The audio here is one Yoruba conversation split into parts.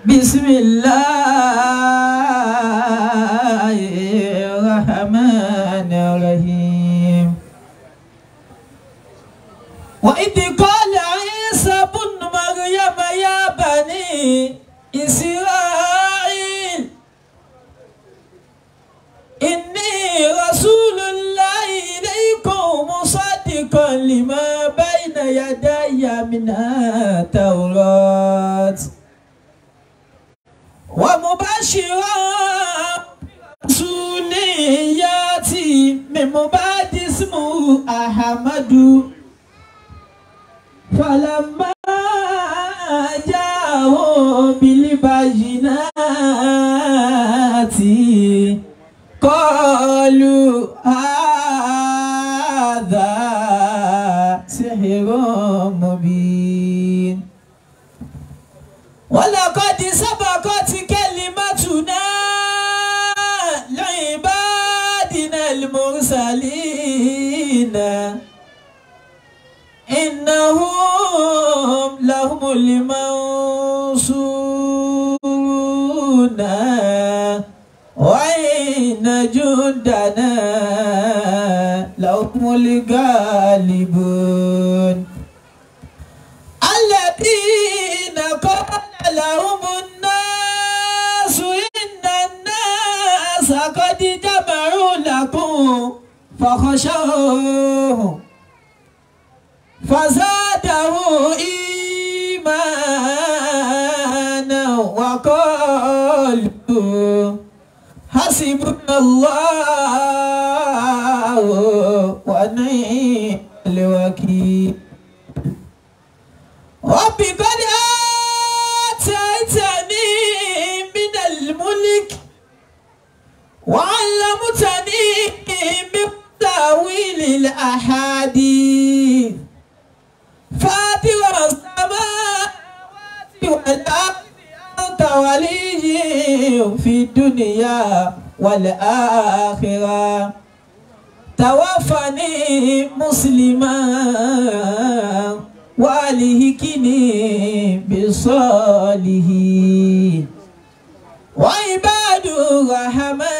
بسم الله الرحمن الرحيم. وإذ قال عيسى بن مريم يا بني إسرائيل إني رسول الله إليكم مصدقا لما بين يدي من التوراة. ومبشرا برسول ياتي من بعد اسمه أحمد فلما جاءهم بالبينات المنصورون وإن جندنا لهم الغالبون. الذين قال لهم الناس إن الناس قد جمعوا لكم فخشوهم فزاده إيمانا حسبنا الله ونعم الوكيل رب قد آتيتني من الملك وعلمتني من تأويل الأحاديث. فاطر السماوات والأرض أنت ولي في الدنيا والآخرة. توفني مسلما والهكني بالصالحين وعباد الرحمن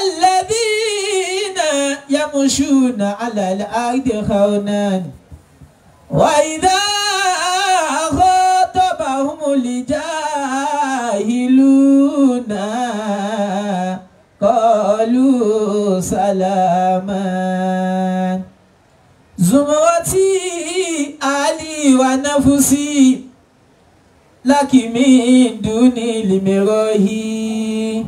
الذين يمشون على الأرض خونا. وإذا الجاهلون قالوا سلاما زمرتي علي ونفسي لك من دون المراهي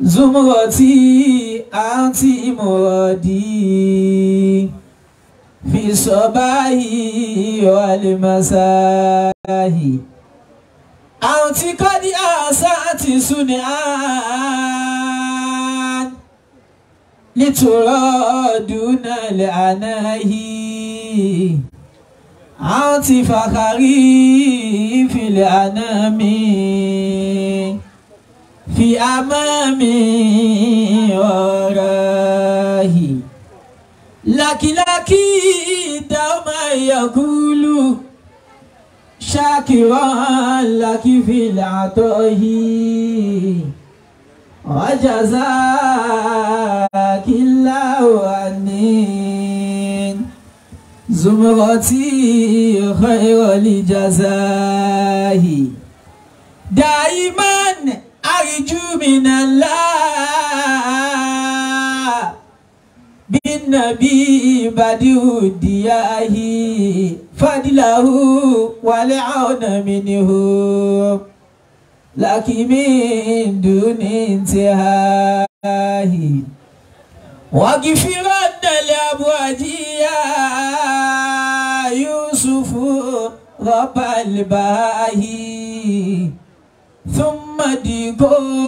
زمرتي أنت مرادي في الصباح والمساء àǹtí kọ́dí àṣà àti sunni àn nítorọ́ dùnà lè àná yìí àǹtí fàkàrí ìfìlẹ̀ àná mi fi àmàmì ọ̀rọ̀ yìí làkìlàkì ìdáhùn máa yàgùlù. شاكرا لك في العطاء وجزاك الله عني زمرتي خير الجزاء دائما أرجو من الله بالنبي بديع الدياه فضله والعون منه. لك من دون انتهاء. وغفرن لأبواجيا يوسف رب الباهي. ثم ديكو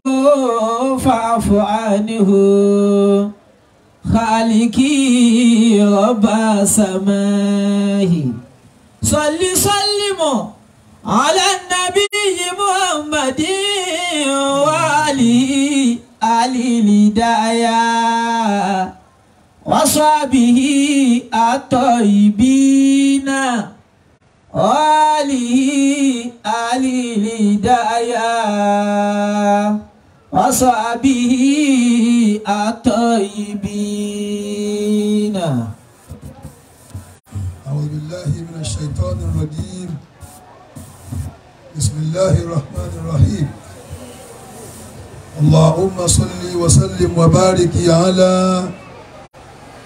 فاعف عنه. خالقي رب سماه صل سلم على النبي محمد وعلي علي الهدايا وصحبه الطيبين وآله آل الهداية وصحبه الطيبين أعوذ بالله من الشيطان الرجيم بسم الله الرحمن الرحيم اللهم صل وسلم وبارك على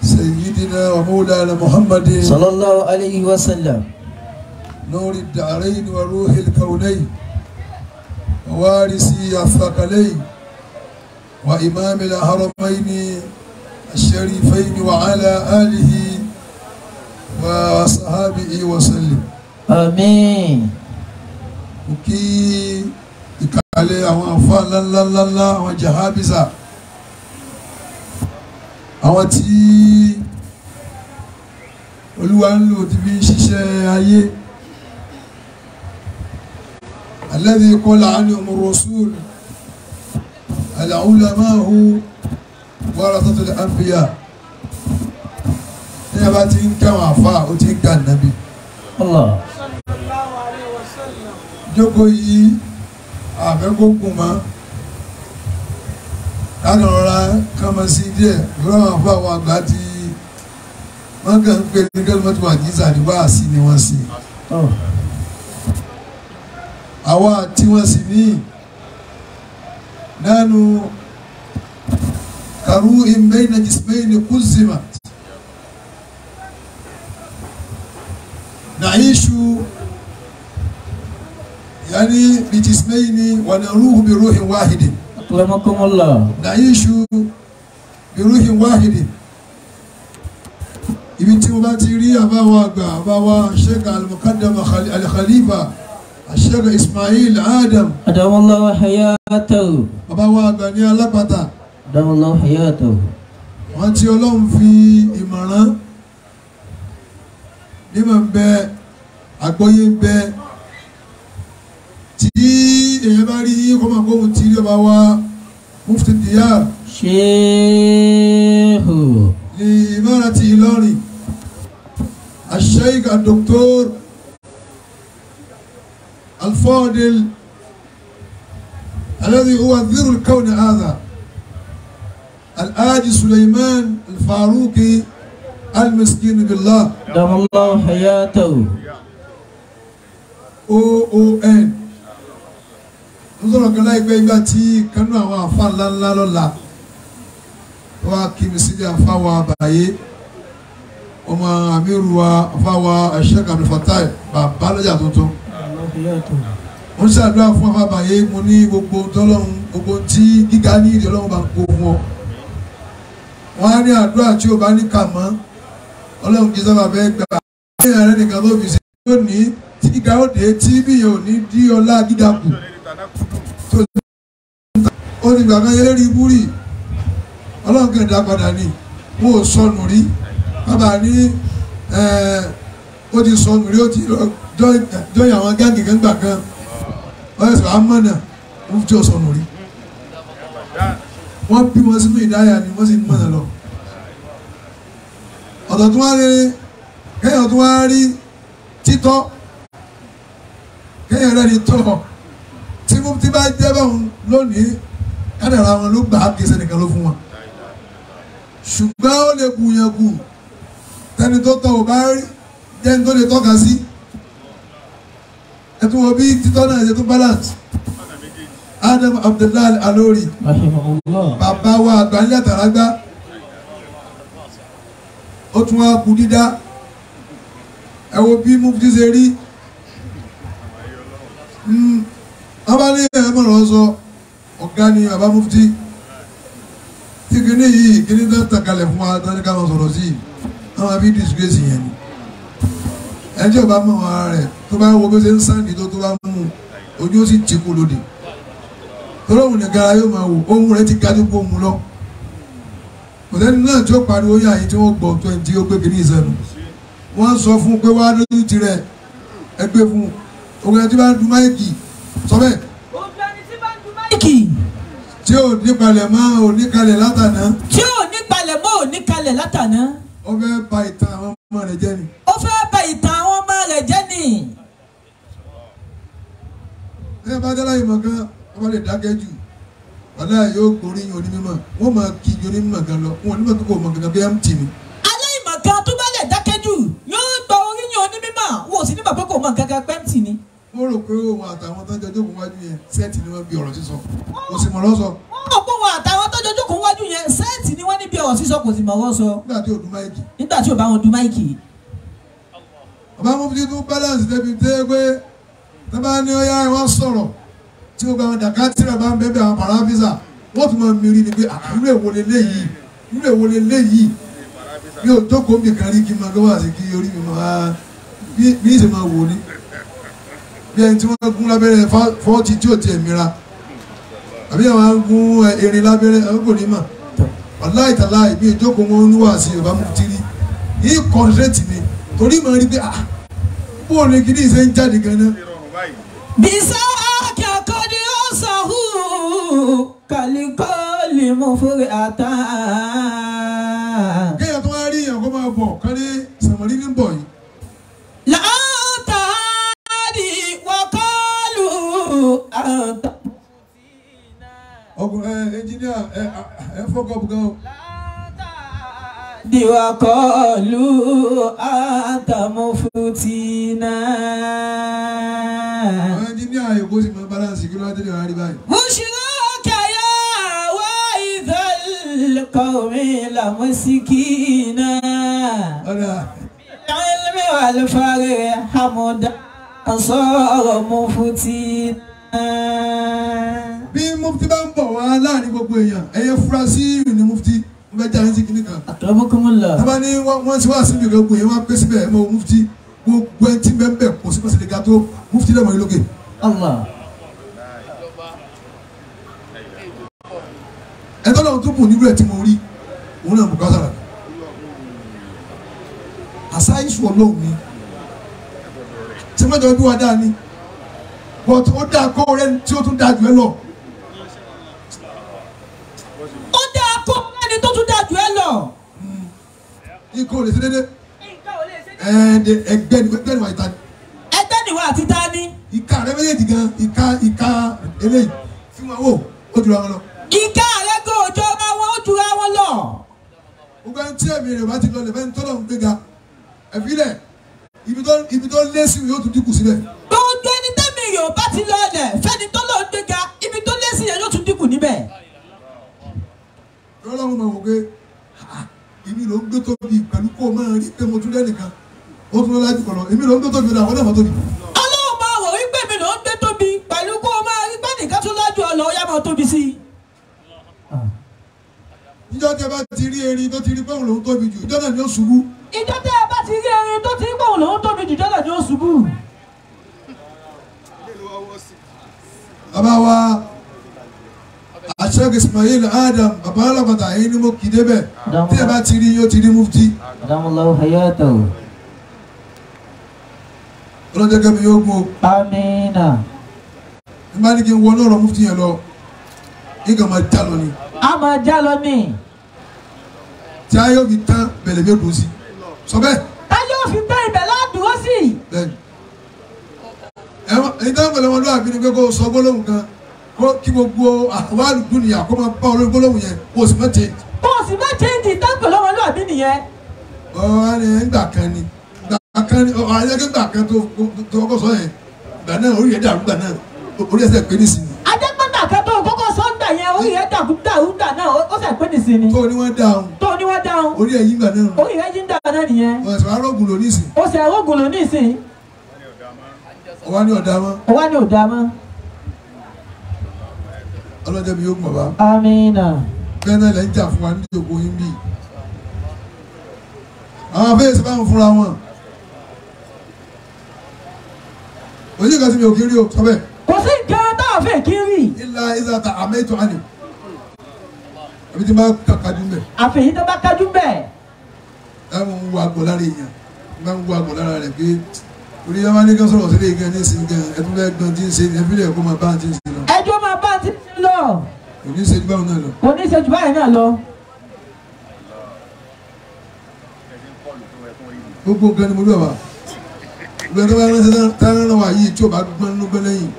سيدنا ومولانا محمد صلى الله عليه وسلم نور الدارين وروح الكونين ووارث الثقلين وإمام الحرمين الشريفين وعلى آله وصحابه وسلم آمين mo kí ìkàlẹ̀ àwọn àfa ńláńláńlá àwọn jahabisa àwọn tí olúwa ń lò tí fi ń ṣiṣẹ́ ayé alladhi qala anhum ar-rasul al-ulama'u warathatul anbiya ní a bá ti ń kí àwọn àfa ó ti ń kà nàbí. الله jókòó yìí àfẹ́kókùn mọ́ láti rọra kọ́mọ sí díẹ̀ lọ́wọ́ àwọn afọ àwọn àgbà tí wọ́n kàn ń pè ní kẹ́lẹ́mọ́tò wà jíza ní wáàsí ni wọ́n sì أوه. àwa tí wọ́n sì ní nánú kàrú ìmẹ́yìn jismẹ́yìn kúzìmà nàíṣu yani bijismẹ́yìn wà ní rúhù bí rúhìn wáhìdì. أكرمكم الله نعيش بروح واحد ibi tí mo bá ti rí àbáwọ àgbà àbáwọ sheikh al-muqaddam al-khalifa aṣẹ́rù Ismail Adam. adawallahu hayatahu. bàbá wa àgbà ní alápàtà. adawallahu hayatahu. wọ́n ti ọlọ́run fi ìmọ̀ràn nímọ̀ ń bẹ àgbọ́yé ń bẹ tí èèyàn bá rí kọ́mọ̀kọ́mù tí ilé ọba wa mufti diyar. ṣéèhù. ní ìmọ̀ràn ti Ìlọrin aṣẹ́yìká dọ́kítọ́rù. الفاضل الذي هو ذر الكون هذا الآج سليمان الفاروقي المسكين بالله أدام الله حياته OON ń sọ̀rọ̀ kan láìpẹ́ ìgbà tí kanú àwọn àfa ńláńlá lọ́la tó wá kí mi sílẹ̀ àfa wa àbàyé ọmọ àmírù wa àfa wa Sheikh Abdul Fatai bàbá lọ́jà tuntun mo ń ṣàdúrà fún afábàyé mo ní gbogbo tọ́lọ́run gbogbo tí gíga ní ìdí ọlọ́run bá ń kó fún ọ. Wọn á ní àdúrà tí o bá ní kà mọ́. Ọlọ́run kì í sábà fẹ́ gbà. Ní ààrẹ nìkan tó fi ṣe lónìí tí gíga ó dé tí bí yóò ní dí ọlá gíga kù. Ó ní gbàgbọ́ yẹn rí búrì. Ọlọ́run kẹ̀dá padà ní wọn ò sọnù rí. Bàbá ní ó ti sọnù rí ó ti jọyìn àwọn gáàgì kan gbà kan. Yẹ sọ amọ̀nà fi tí ó sọnù rí. Wọ́n bí wọn sínú ìdáyà ni wọ́n sì ń mọ̀nà lọ. Ọ̀dọ̀ tó wá rí kéèyàn tó wá rí títọ́ kéèyàn rẹ̀ ní tọ́. Tí mo ti bá jẹ́ báwọn lónìí kádàrà wọn ló gbà á kí sẹ́nìkan ló fún wọn. Ṣùgbọ́n ó lè bùyàn kù tẹni tó tọ́ ò bá rí jẹ́ ní tó lè tọ́ka sí. Ẹ tún wo bí títọ́ náà ṣe tún balance. Adam Abdullahi Alori bàbá wa àgbà nílẹ̀ tàràgbá ó tún wá kú dídá. Ẹ wo bí mufti ṣe rí. Abálé ẹ mọ̀ràn sọ ọ̀gá ni bàbá mufti. Tí kìíní yìí kìíní tó ń fún wa tó ní ká máa sọ̀rọ̀ sí i. Àwọn àbí disgrace yẹn ni ẹjọ́ bá mọ̀ ara rẹ̀ tó bá wo bí ó ṣe ń sáǹdì tó tó bá mú un ojú ó sì tì kú lóde. Tọ́lọ́hùn ní gara yóò máa wò ohun rẹ̀ ti ga tó kó ohun lọ. Kò sẹ́ni náà tí ó pariwo yá yìí tí wọ́n gbọ́ tó ẹni tí ó gbé kiri ìsẹ́nu wọ́n sọ fún un pé wá lójú tirẹ̀ ẹ gbé fún un. Òun ẹni tí bá ń du máìkì sọ bẹ́ẹ̀. Máìkì. Tí ò ní palẹ̀ mọ́ ò ní kalẹ̀ látàná. Tí ò ní palẹ̀ mọ́ ò ní kalẹ̀ látàná. Ó fẹ́ ba ìtàn àwọn ọmọ rẹ̀ jẹ́ ni. ó fẹ́ bà ìtàn àwọn ọmọ rẹ̀ jẹ́ ni. ẹ bá dá láyé mọ̀gán ọmọ rẹ̀ dákẹ́ jù wàhálà yóò gboríyìn onímọ̀ wọ́n máa kí ju onímọ̀ gan lọ wọn onímọ̀ kókò mọ̀ gangan bí ẹ̀ ni tì mí. aláìmọ̀kan tó bá lẹ̀ dákẹ́ jù yóò gba oríyìn onímọ̀ wọn ò sì ní bàbá kò mọ̀ gangan pẹ́ǹtì ni wọ́n rò pé òun àtàwọn tó ń jọjọ́ kó wájú yẹn sẹ́ẹ̀tì ni wọ́n bí ọ̀rọ̀ sísọ. Kò sì mọ̀rọ̀ sọ. Wọ́n mọ̀ pé wọn àtàwọn tó jọjú kó wájú yẹn sẹ́ẹ̀tì ni wọ́n níbi ọ̀rọ̀ sísọ kò sì mọ̀ wọ́n sọ. Nígbà tí òdùn máìkì. Nígbà tí ò bá wọn du máìkì. ọba mufti tún balance débi tẹ́ pé tó bá ní ọyá wọ́n sọ̀rọ̀. Tí gbogbo àwọn dàkátìrà bá ń bẹ́ẹ̀ àwọn parafisa wọ́n tún máa mìírí ni pé àkúrò èwo leléyìí? Àkúrò èwo leléyìí? Bí o jókòó mi kan rí kí n máa gbọ́ wá sí kí orí mi máa bí bí ìṣe máa wò ni bí ẹni tí wọ́n gún lábẹ́rẹ́ fọ́ọ̀tì tí ò tiẹ̀ mìíràn àbí àwọn gún erin lábẹ́rẹ́ kò ní mà wàláì tàláì bí ìjókòó wọn ń wá sí mufti rí. Yìí kọ̀ǹtẹ́tì ni. Torí màá rí pé ah bó o lè kí ní ìṣe ń jáde gan-an bisa akakodi osahu kalikoli mufuri ata. kéèyàn tó wá rí kó máa bọ̀ kárí sàmọ́rí ní bọ̀ yìí. Láǹtàdì ọkùnrin ẹ ẹnjìníà ẹ ẹ fọkọ gan. Diwa kọlu atamu futina. Àwọn ẹnjìníà Èkó sì máa ń balance kí ló wá dé ìwà rí báyìí. Mùsùlùmí kẹyà wá ìdálẹ́kọ̀ọ́mí làmúsíkìnà. Ọ̀dà. Ìyá ẹlẹ́mẹ̀wá ló fọ́ọ̀rẹ́ hàmúdà. Ọ̀sọ́rọ̀ mú futina bí mufti bá ń bọ̀ wá láàárín gbogbo èèyàn ẹ̀yẹ fura sí ìrìn mufti wọ́n fẹ́ jáde sí kìnìkan. àtàbọ̀kọ́mọ́lá. tábà ní wọ́n ti wá sí mi gbogbo èèyàn wá pé síbẹ̀ ẹ̀ mọ́ mufti gbogbo ẹ̀ tí bẹ́ẹ̀ bẹ́ẹ̀ kò sí pàṣẹ lè tó mufti lẹ́mọ̀ yìí lókè. Allah. ẹ̀tọ́ náà tó bùn nílùú ẹ̀ tí mo rí òun náà bùkátà rẹ̀ àṣà ìṣù ọlọ́run ni ṣé mẹ́jọ but ó dáa kó rẹ tí ó tún dáa jù ẹ lọ. Ó dáa kó ẹni tó tún dáa jù ẹ lọ. ikọ̀ ò lè ṣe dédé. Ẹgbẹ́ ni ẹgbẹ́ ni wà ìta ẹgbẹ́ nìwọ àti tani ìka rẹ méjèèjì gan ìka ìka eléyìí. Tí wọ́n wò ó jùlọ wọn lọ. Ìka rẹ kò jọra wọn ó jura wọn lọ. gbogbo ẹni tí ẹ̀mí rẹ̀ bá ti lọ lè fẹ́ ń tọ́lọ̀ ń gbéga ẹ̀fílẹ̀ ibi tó lé sí yóò tún dínkù síbẹ̀ yóò bá ti lọ ọ̀lẹ̀ fẹ́ni tó lọ gbéga ibi tó lé sí yẹn yóò tún dínkù níbẹ̀. lọ́lọ́run máa wò pé "Ah, èmi ló ń gbé tóbi pẹ̀lú kó o máa rí pé mo tún lẹ́nìkan ó tún lọ́la jù kọ̀lọ́ èmi ló ń gbé tóbi ọ̀dà àwọn náà tóbi. ọlọ́run máa wò wípé mi ló ń gbé tóbi pẹ̀lú kó máa rí pé nìkan tó lọ́jú ọ̀lọ́ ó yá máa tóbi sí i. níjọ́ tẹ bá ti rí erin tó ti rí pé òun lòún tóbi jù ìjọ́ náà ni ó ṣubú ìjọ tẹ́ bá ti rí erin tó ti ń pọ̀ lòún tóbi jù jọ́dọ̀ ni ó ṣubú. Bàbá wa aṣẹ́gun Ismail Adam bàbá alábàtà yìí ni mo kì í débẹ̀ tí ẹ bá ti rí yóò ti rí mufti Adamallahu hayatahu. ọlọ́jọ́ kẹ́mi yóò gbó Amina. ní bá ní kí n wọ náà rọ mufti yẹn lọ kí kàn máa já lọ ni A máa já lọ ní. tí a yóò fi tán bẹ̀lẹ̀ ó dùn sí sọ bẹ́ẹ̀ Ta yóò fi bẹ́ ibẹ̀ ládùúró sí? bẹ́ẹ̀ni táwọn pẹ̀lú ọmọlúwàbí ni pé kó sọ gbólóhùn kan kí gbogbo àwọn àlùkù nìyà kó máa bá olórí gbólóhùn yẹn kó o sì má tẹ̀ Kó o sì má chéńjì táǹpẹ̀ lọ́mọlúwàbí nìyẹn. ọ̀hún ni ńgbà kan ni ńgbà kan ni ọ̀hún ayẹ́kẹ́ ńgbà kan tó kọ́kọ́ sọ yẹn ìgbà náà orí yẹn dàrú gbà náà orí ẹsẹ̀ pé nísìnyí Adégbọ́dà kan tó kọ́kọ́ sọ́ńdà yẹn orí rẹ̀ dàrú dàrú dà náà ó sẹ̀ pé ni. tó ní wọ́n dáhùn Tó ní wọ́n dáhùn. orí ẹ̀yìn gbà náà Orí yín dà náà nìyẹn. wọ́n ẹ̀sìn arógùn lò nísìn Ó sẹ̀ arógùn lò nísìn. Ọwọ́ ní ọ̀dà wọn Ó wá ní òdà mọ́. ọlọ́jọ́ mi yóò gbọ̀ bá Amina. bẹ́ẹ̀ náà lẹ́ ń jà fún wa ní ìjòkó yín bí àwọn afẹ́yẹsẹ̀ báwọn fúnra wọn òyìn kan sí mi ò kiri o sọ bẹ́ẹ̀ Kò sí nǹkan táwọn fẹ́ kí rí. ilà ìzàtà àmẹ́tò àlè àbí tí n bá kàkàdú mẹ́ Àfẹ̀yìn tó bá kájú bẹ́ẹ̀. táwọn ń wo àgọ́ lára èèyàn ń bá ń wo àgọ́ lára rẹ̀ pé orí yẹn máa ní kí wọ́n sọ̀rọ̀ sílé gan ní ìsìn gan ẹtún fẹ́ gan tí ń ṣe ẹfílẹ̀ kó máa bá ti ń ṣe lọ Ẹjọ́ máa bá ti lọ. kò ní ṣe ju báwọn náà lọ Kò ní ṣe jù báyìí náà lọ. gbogbo gan ni mo lù wá gbogbo tó bá ránṣẹ́ náà wà yìí tí ò bá gbọ́n nínú gbọ́n lẹ́yìn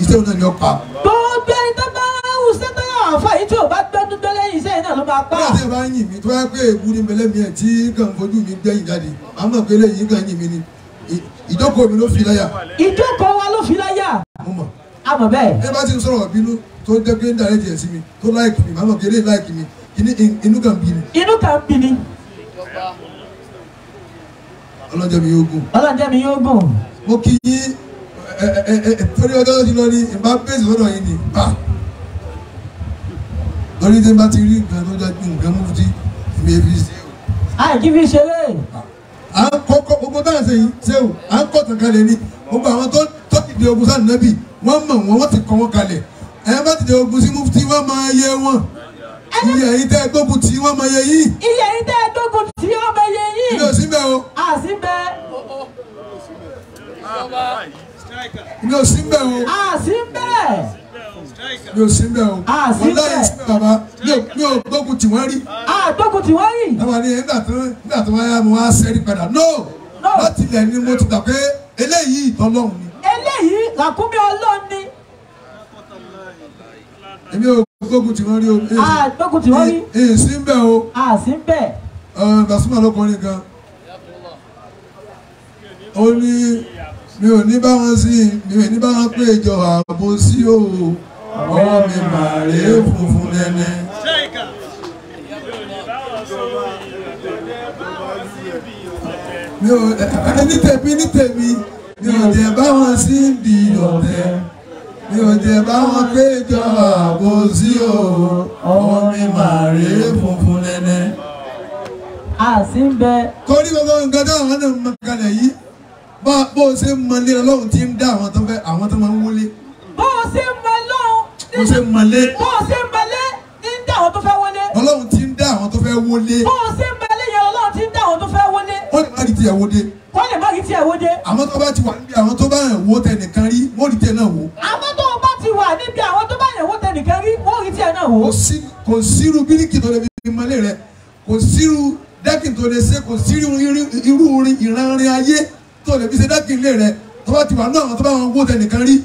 iṣẹ́ òun náà ni ó pa. gbogbo ẹni tó bá wù sẹ́tọ́yà àfa yìí tí ò bá gbẹ́nu gbẹ́ lẹ́yìn iṣẹ́ náà ló máa pa. nígbà tí ẹ bá ń yìn mí tó bá pé ègbú ni mẹlẹ́mi ẹ̀ tí kàn fojú mi gbẹ̀yìn jáde àmọ́ pé eléyìí kàn yìn mí ni ìjókòó mi ló fi láyà ìjókòó wa ló fi láyà mo mọ̀ àmọ́ bẹ́ẹ̀. ẹ bá ti ń sọ̀rọ̀ bínú tó jẹ́ pé ń darí tiẹ̀ sí mi tó láìkì mi màmá kéré láìkì mi inú kan bí mi inú kan bí ni ọlọ́jọ́ mi yóò gùn. ọlọ́dẹ mi yóò gùn. mo kí yín torí ọjọ́ tó ti lọ ní ìbá bẹ́ẹ̀sì lọ́dọ̀ yín ni bá lórí tí n bá ti rí nǹkan tó jẹ́ nǹkan mú ti mi èfi sí o. àìkí fi ṣeré. À ń kọ́kọ́ gbogbo táwọn ṣe yìí ṣé o à ń kọ́ tàn kalẹ̀ ni gbogbo àwọn tó tó dìde ogun sáà nàbì wọ́n mọ̀ wọ́n wọ́n ti kọ́ wọn kalẹ̀. Ẹ̀ bá dìde ogun sí mufti wọ́n máa yẹ wọn. Iye ẹ̀yin tẹ́ gbógun tí wọ́n máa yẹ yìí iye yìí tẹ́ ẹ dógún tí ọmọ yẹ yìí. mi ò sí bẹ́ẹ̀. O àsì bẹ́ẹ̀ mi ò sí bẹ́ẹ̀ o àsì bẹ́ẹ̀ mi ò sí bẹ́ẹ̀ o Ah, sí sí bàbá mi ò gbógun tí wọ́n rí. àdógún tí wọ́n rí. Táwa ní nígbà tó nígbà tó wáyà mo wá sẹ́rí padà. No! Láti ilẹ̀ ni mo ti gbà pé eléyìí ìtọ́lọ́hún ni. eléyìí làkúnmí ọlọ́run ni. Èmi ò gbógun tí wọ́n rí o. àdógún tí wọ́n rí. Èyí sí ń bẹ̀ o. àsì bẹ́ẹ̀. Ọ̀n Bàsúmà lọ́kùnrin kan. Ó ní mi ò ní bá wọn sí mi ò ní bá wọn pé ìjọ ààbò sí o. Ọwọ́ mi màá rèé funfun nẹ́nẹ́. mi ò ní tèmi ní tèmi mi ò jẹ báwọn sí di ọ̀tẹ̀ mi ò jẹ báwọn péjọ ààbò sí o ọmọ mi máa rí funfun nẹ́nẹ́. àsì bẹ́ẹ̀. torí gbogbo nǹkan tí àwọn náà mọ kalẹ̀ yìí bá bó o ṣe ń mọlé ọlọ́run ti ń dá tó àwọn tó máa ń wọlé bó o ṣe ń mọ lọ́hùn. Bó ṣe ń mọlé bó ṣe ń mọlé ní dá àwọn tó fẹ́ wọlé. ọlọ́run ti ń dá àwọn tó fẹ́ wọlé bó ṣe ń mọlé yẹn ọlọ́run ti ń dá àwọn tó fẹ́ wọlé. wọ́n lè má rí tiẹ̀ wọlé kọ́ lè má rí tiẹ̀ wọlé. àwọn tó bá ti wà níbi àwọn tó bá ń wo tẹ nìkan rí wọ́n rí tiẹ̀ náà wò. àmọ́ tó bá ti wà níbi àwọn tó bá yẹ̀ wò tẹnìkan rí wọ́n rí tiẹ̀ náà wò. kò sí kò sírú bíríkì tó lè fi mọ́lé rẹ kò sírú dẹ́kìn tó lè ṣe kò sírú irú- orin ìranrin ayé tó lè fi ṣe dẹ́kìn ilé rẹ tó bá ti wà náà tó bá wọn wó tẹnìkan rí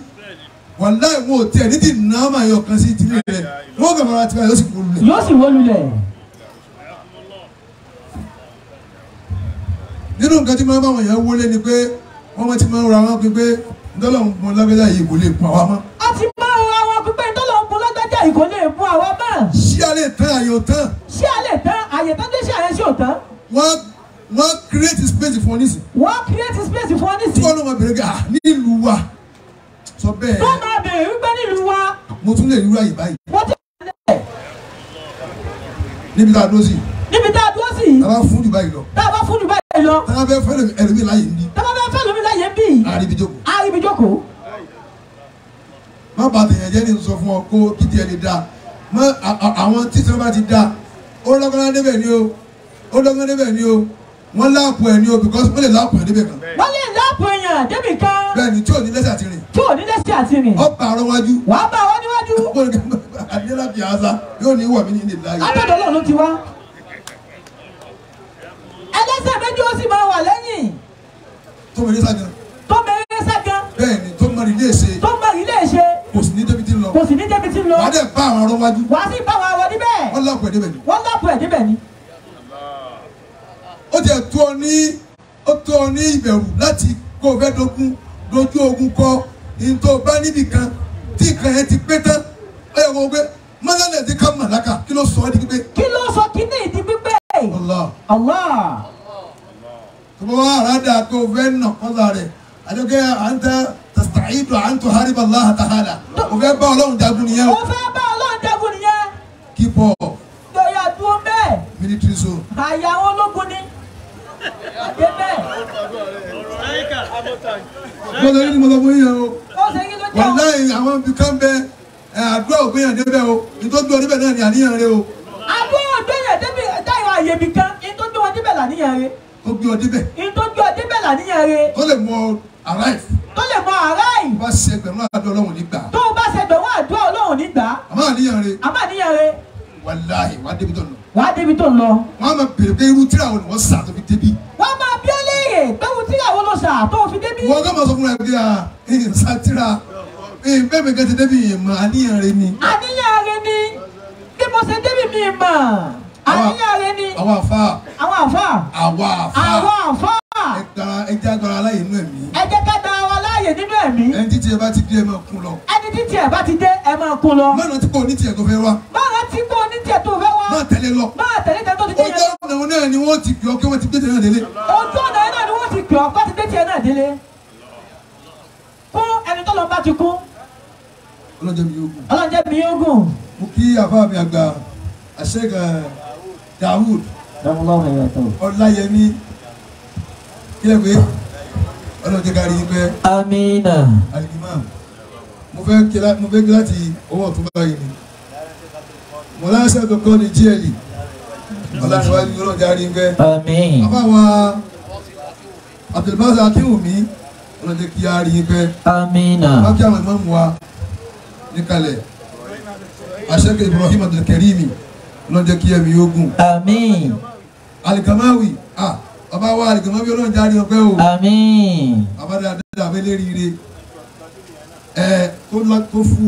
wàláì wọn ò tiẹ̀ ní ti nà á máa yọ kan sí ìdílé rẹ wọn kà máa ti bá yọ sí kúrú lẹ. yóò sì wó lulẹ̀. nínú nǹkan tí máa bá wọn yẹn wọlé ni pé wọ́n máa ti máa ń ra wọn pé ntọ́lọ̀ ń bọ lágbẹ́dá yìí kò lè pa wá mọ́. a ti máa ń ra wọn pípẹ́ tó lọ ń bu lọ́gbẹ́jà yìí kò lè mú àwa mọ́. ṣí alẹ́ tán àyè ò tán ṣé a lè tán àyè tán dé ṣé àyè ṣe ò tán. wọ́n wọ́n create space fún ọ nísìn wọ́n create space fún ọ tí nísìnyí. wọ́n lọ́ máa bèrè ah nílùú wa sọ bẹ́ẹ̀. Tó máa bèrè wípé nílùú wa. Mo tún lè rírọ àyè báyìí. Wọ́n ti lẹ̀ níbi tá a dúró sí. Níbi tá a dúró sí. Tá a bá fún báyìí lọ. Tá a bá fún Dubai lọ. Tá a bá fẹ́ ẹlòmí láyè ń bí. Tá a bá fẹ́ lómi láyé bí. Àríbi jókòó. Àríbi jókòó. má bàa tèèyàn jẹ́ ní sọ fún ọ kó tiẹ̀ lè dáa mọ àwọn tí sọ bá ti dáa ó lọ́gbọ́n wọ́n láàpù ẹ̀ ni o because wọ́n lè láàpù ẹ̀ débẹ̀ kan. Wọ́n lè láàpù èèyàn débì kan. Bẹ́ẹ̀ ni tí ò ní lẹ́sẹ̀ àti rìn. Tí ò ní lẹ́sẹ̀ àti rìn. ọ bá àrọ́ wájú. Wàá bá wọn níwájú. Adéla fi àṣà yóò ní wọ̀ mí ní ilé láyé. Náà ló ti wá. ẹlẹ́sẹ̀ méjì ó sì máa wà lẹ́yìn. Tó mọ̀ ní sájà tó mẹ́rin sẹ́gan bẹ́ẹ̀ ni tó mọ̀ ní ilé ṣe. Tó mọ ilé ṣe. Kò sì ní débi tí ń lọ. Kò sì ní débi tí ń lọ. Wàá dẹ̀ bá àwọn àrọ́ wájú. Wàá sì bá wọn wọ níbẹ̀. Wọ́n láàpù ẹ̀ débẹ̀ ni. Wọ́n láàpù ẹ̀ níbẹ̀ ni. Ó jẹ́ tó ọ ní ó tó ọ ní ìbẹ̀rù láti kó o fẹ́ dogun dojú ogun kọ. Ìtò bá níbì kan tí nǹkan yẹn ti pé tán ó yẹ kó o gbé mọ́lẹ́lẹ̀ ti ká màláka kí ló sọ ọ́ di pípé? Kí ló sọ kíní ìdí pípé. Allah. Allah. Tó bá wà rádà kó o fẹ́ nà kọ́sà rẹ̀. Àdókè à ń tẹ tastaidu à ń tó hariba Allah ta'ala o fẹ́ bá ọlọ́run jagun nìyẹn o. Fẹ́ bá ọlọ́run jagun nìyẹn. Kí bọ̀ lórí àdúró bẹ́ẹ̀. Military zone. Àyà ológun ni mo sọ yín ni mo sọ fún yín yẹn o. wàláyé àwọn ibi kan bẹ àdúrà ògbéyàn débẹ̀ o nítorí gbé oníbẹ̀ náà ní àníyàn rẹ o àdúrà ògbéyàn débi dáìwọ̀ àyè mi kan ní tó gbé wọn débẹ̀ làníyàn rẹ̀ ó gbé ọ débẹ̀ ní tó gbé ọ débẹ̀ làníyàn rẹ̀ tó lè mọ arrive tó lè mọ àárá yìí bá ṣe ẹgbẹ̀rún àdó ọlọ́run nígbà tó o bá ṣe gbẹ̀wọ́ àdúrà ọlọ́run nígbà àmọ́ àníyàn rẹ àmọ́ àníyàn rẹ̀ wàláyé wàá débi tó nù wàá débi tó ń lọ. wọ́n á máa bèrè pé irú tíra wo ni wọ́n sà tó fi débi wọ́n máa bí tíyàwó ló sà tó fi débi. wọ́n kọ́ máa sọ fún ẹ pé sá tíra bẹ́ẹ̀ mi kẹ́ ti débi yìí mọ àníyàn rẹ ni. Àníyàn rẹ ni. Bí mo ṣe débi mi mọ̀. Àníyàn rẹ ni. àwọn àfa àwọn àfa àwa àfa àwọn àfa ẹgbàra ẹjẹ agbára aláyè inú ẹ̀mí. Ẹ jẹ́ ká da láàyè nínú ẹ̀mí. Ẹni títí ẹ bá ti dé ẹ máa kún lọ. Ẹni tí tiẹ̀ bá ti dé ẹ máa kún lọ. Mọ́nà tí kò ní tiẹ̀ tó fẹ́ wá. Báwo tí kò ní tiẹ̀ tó fẹ́ wá. Máa tẹ̀lé lọ. Máa tẹ̀lé tẹ̀ tó ti dé ojú yẹn ọ̀nà wọn náà ni wọ́n ti gbé ọ kí wọ́n ti gbé tẹ̀lé náà délé. Ojú ọ̀nà yẹn náà ni wọ́n ti pè ọ́ pátí dé tiẹ̀ náà délé. Kún ẹni tó lọ bá ti kún ọlọ́jọ́ mi yóò gùn. Ọlọ́njẹ́ mi yóò gùn. mo kí àfa mi àgbà àṣẹ́gà Dawud. Ọláyẹmí. Kílẹ̀ pé ọlọ́jọ́ kárí yín pẹ́ amina. alikimam mo fẹ́ kí la- mo fẹ́ kí láti ọwọ́ tó báyìí ni mo láṣẹ tó kọ́ ni jíẹ̀lì ọlọ́niwájú ọlọ́jà rí pẹ́ àmín. àbáwa Abdulbasa Akínwùmí kí á rí pẹ́ amina. bákí àwọn ìmáàmù wa níkàlẹ̀ àṣẹ́kẹ̀ Ibrahim Abdulkarimi ọlọ́jọ́ kí ẹ̀mí yóò gùn alikamawi ah ọba wa alikamawi ọlọ́jà rí ọpẹ́ o. Àmín. abada dada abẹ́lẹ́ rire ẹ tó lọ tó fù.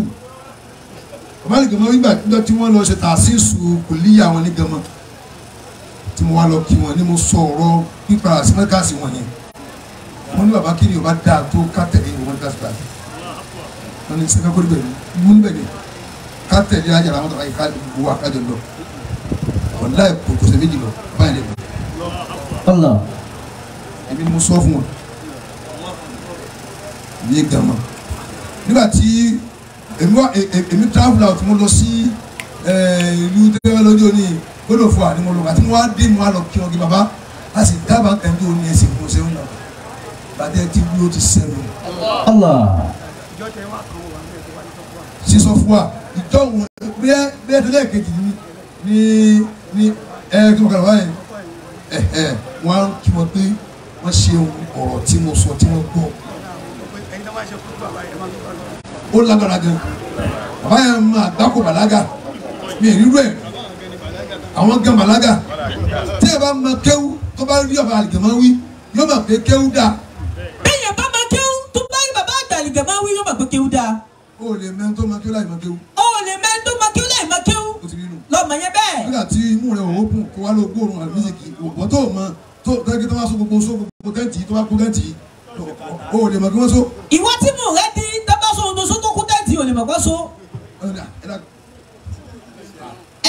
Ọba alikamawi gbà níjọ́ tí wọ́n lọ ṣe tàṣíṣù kòlíyà wọn ní gama tí mo wá lọ kí wọn ní mo sọ ọ̀rọ̀ pípa àsìmẹ́kàsì wọn yẹn. Wọ́n ní bàbá kiri ọba dáa tó ká tẹ̀lé ìwọ̀n kásìkà wọ́n ní sẹ́fẹ́ kórìí bẹ̀rẹ̀ mú níbẹ̀ ni. Ká tẹ̀lé ajara àwọn tàbí ká gbogbo àkájọ lọ. Ọ̀la ẹ̀kọ́ kò sẹ́ méjì lọ. Báyìí lẹ́nu Allah. ni mo sọ fún wọn. Ní gama nígbà tí èmi è- è- èmi travel out mo lọ sí ìlú tẹ́wẹ́ lọ́jọ́ ní gbọ́dọ̀ fún wa ni mo lọ. Àti mo wá dé mo wá lọ kí wọn kí baba a sì dábàá kẹ́ńtò ní ẹsẹ̀ mo ṣe ń lọ bàtẹ́ tí bí ó ti sẹ́nu. Allah. sísọ fún wa ìjọhún bẹ́ẹ̀ bẹ́ẹ̀ tẹ́lẹ̀ kejì ní ní ẹ kí mo kàlọ́ báyìí ẹ ẹ wọ́n kí wọn pé wọ́n ṣe ọ̀rọ̀ tí mo sọ tí wọ́n gbọ́. Ó lágbára gan. Bàbá yẹn máa dákò bàlágà. Mi ì rírú ẹ̀. Àwọn gan bàlágà. Tí ẹ bá ma kéwú tó bá rí ọba àlìgàmọ́ wí yóò máa pé kéwú dáa bẹ́ẹ̀ bá máa kéwú tó bá yí bàbá àgbàlìgà máa wí yóò máa pé kéwú dáa. ó lè mẹ́rin tó máa kéwú láì máa kéwú lọ́mọ yẹn bẹ́ẹ̀. nígbà tí imú rẹ̀ ò kún kó wá ló gbóòórùn àlùmísìkì wọ́n tó mọ tó tẹ́gẹ́ tó bá so gbogbo so gbogbo tẹ́ǹtì tó bá kú tẹ́ǹtì ó lè mọ̀ kí wọ́n so. ìwọ tí mò ń rẹ di dábàá so odo so tó kú tẹ́ǹtì ò lè mọ̀ pẹ́ so.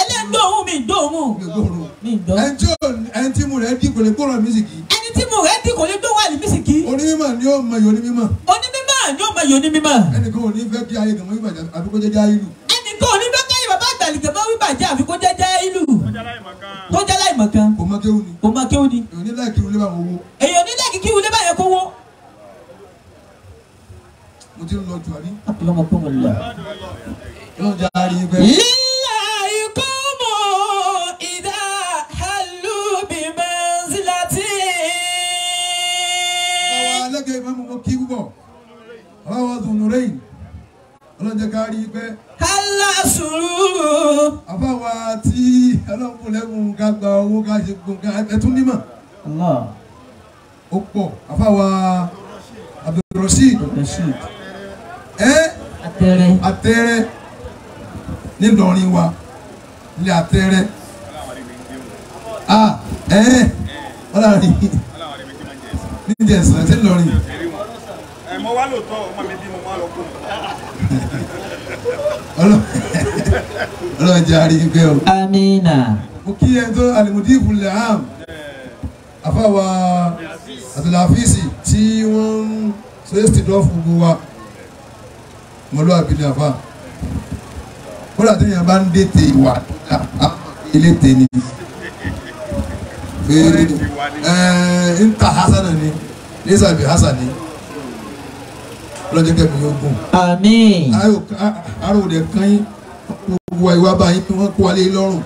ẹlẹ́ńdóhùn mi dóhùn mi ẹni tí ò imú rẹ̀ dì kò lè gbóòórùn àlùmísìkì ẹni tí ń rẹ di kò lè dóhùn àlùmísìkì. onímọ̀ ni ó mọ ìyọ̀ onímọ̀ onímọ̀ ni ó ẹnìkan ò ní ẹnì bàbá àgbàlìgà máa wí bàjẹ́ àfi kó jẹ́jẹ́ ìlú. tó jẹ́ láì mọ̀ kan kò mọ kéwù ni kò máa kéwú ni. èyí ní láì kiri lé bá wọn wo èèyàn ní lẹ́kì kí wulẹ̀ báyẹn kówó. mo ti ń lọ jù àní ọlọ́mọ kó mo lọ. ọlọ́run jẹ́ àárí yín pẹ́. lillahi qumu idha hallu bi manzilati. àwọn alẹ́gẹ̀ ìmọ̀mù mo kí púpọ̀ àwọn ọ̀dùn nùrẹ́yìn ọlọ́run jẹ́ ká rí yín pẹ́. halla sururu. àbáwa tí ọlọ́run lẹ́gùn ká gba owó ká ṣe gbọ̀ngàn ẹ̀tún nímọ̀ Allah. Ó pọ̀. Àbáwa Abdulrasheed. Ẹ́ atẹ́rẹ́. àtẹ́rẹ́. Nílọrin wa. Ilé àtẹ́rẹ́. Ah ẹ́ ọlọ́rin níjẹ̀sán tí ńlọrin ẹ mọ wá lóòótọ́ ọmọ mi bí mo máa lọ kó. Ọlọ́run jẹ́ àrí o. amina. mo kí ẹ tó alimudi ìfúnlẹ̀ am àfàwà àtàlàfíìsì tí wọ́n ń sọ́yẹ́sì dọ́ọ̀fù gbogbo wa. Mọ́lúwàbí ni àfà kódà tí èèyàn bá ń dètè ìwà ilé tè ní ẹ ń ta hasana ni lẹ́sà bí hasani lọ́jọ́ kẹ́mi yóò gùn. Àmín. àrò rẹ̀ kan yín. Gbogbo ìwà báyìí pé wọ́n kó wa lé lọ́rùn.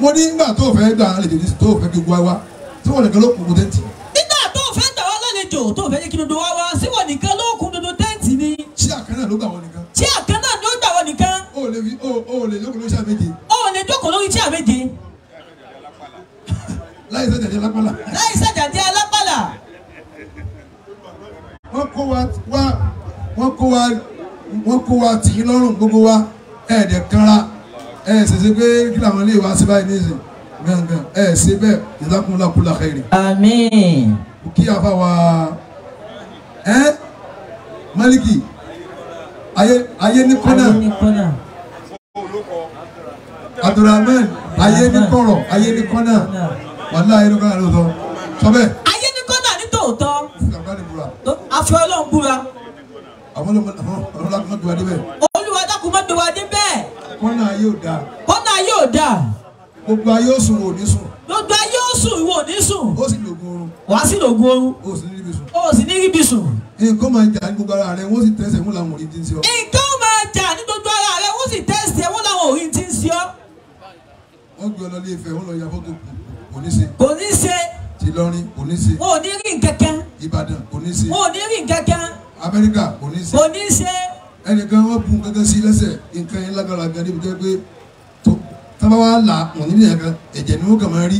Mo ní nígbà tó fẹ́ gbà àlejò ní tó fẹ́ gbogbo wa tí wọ́n nìkan ló kún kó tẹ́ǹtì. Nígbà tó fẹ́ gbà wá lálejò tó fẹ́ kí dodo wá wá síwọ̀ nìkan ló kún dodo tẹ́ǹtì ni. tí àkànnà ló gbà wọ́n nìkan? Tí àkàn náà ló gbà wọ́n nìkan. ó lè fi ó ó lè lókun ló ṣàméje ó lè jókòó lórí tí àméje láì sẹ́jà ní lápálà láì sàjàdí alápàlà. Wọ́n kó wa wá wọ́n kó wa wọ́n kó wa tì í lọ́rùn gbogbo wa. Ẹ̀ẹ́dẹ̀ kanra. Ẹ̀ ṣẹ̀ṣẹ̀ pé kí làwọn ilé wa ṣe báyìí nísìn gangan. Ẹ̀ ṣe bẹ́ẹ̀. Jazakumullahu khairan. Àmín kí afa wa ẹ́ Maliki ayé ayé ní kọ́nà. Abdulrahman ayé ní kọ̀rọ̀ ayé ní kọ́nà. Wàlá ayé ní kọ́nà ló sọ. Sọ bẹ́ẹ̀ àfi ọlọ́run búra. Àwọn ọlọ́mọ tó wà débẹ̀ olúwa dákun má gbé wa dé bẹ́ẹ̀. Kọ́nà ayé ò dáa. Kọ́nà yóò dà gbogbo ayé ò sùn ò ní sùn. Gbogbo ayé ó sùn ìwọ ò ní sùn. Ó sì lògùn oorun. Wàá sì lògùn oorun. Ó sì níbi sùn. Ó sì ní ríbi sùn. Nǹkan máa jà ní gbogbo ara rẹ wọ́n sì tẹ̀sẹ̀ mú làwọn òní ti ń ṣe ọ́. Nǹkan ó máa jà ní gbogbo ara rẹ wọ́n sì tẹ́sítì ẹ̀ wọ́n làwọn òrí ti ń ṣe ọ́. Wọ́n gbé ọ lọ ilé Ifẹ̀ wọ́n lọ ya fọ́tò kò ní ṣe. Kò ní ṣe. Tìlọrin kò ní ṣe. Wọn ò ní rí nǹkan kan Ìbàdàn kò ní ṣe. Wọn ò ní rí nǹkan kan Amẹ́ríkà kò ní ṣe. Kò ní ṣe. Ẹnìkan wọn bùn gẹ́gẹ́ sí lẹ́sẹ̀ nǹkan yẹn lágbára gan níbi jẹ́ pé tábà wà là wọn níbi yẹn kan ẹ̀jẹ̀ ni wọ́n kàn máa rí.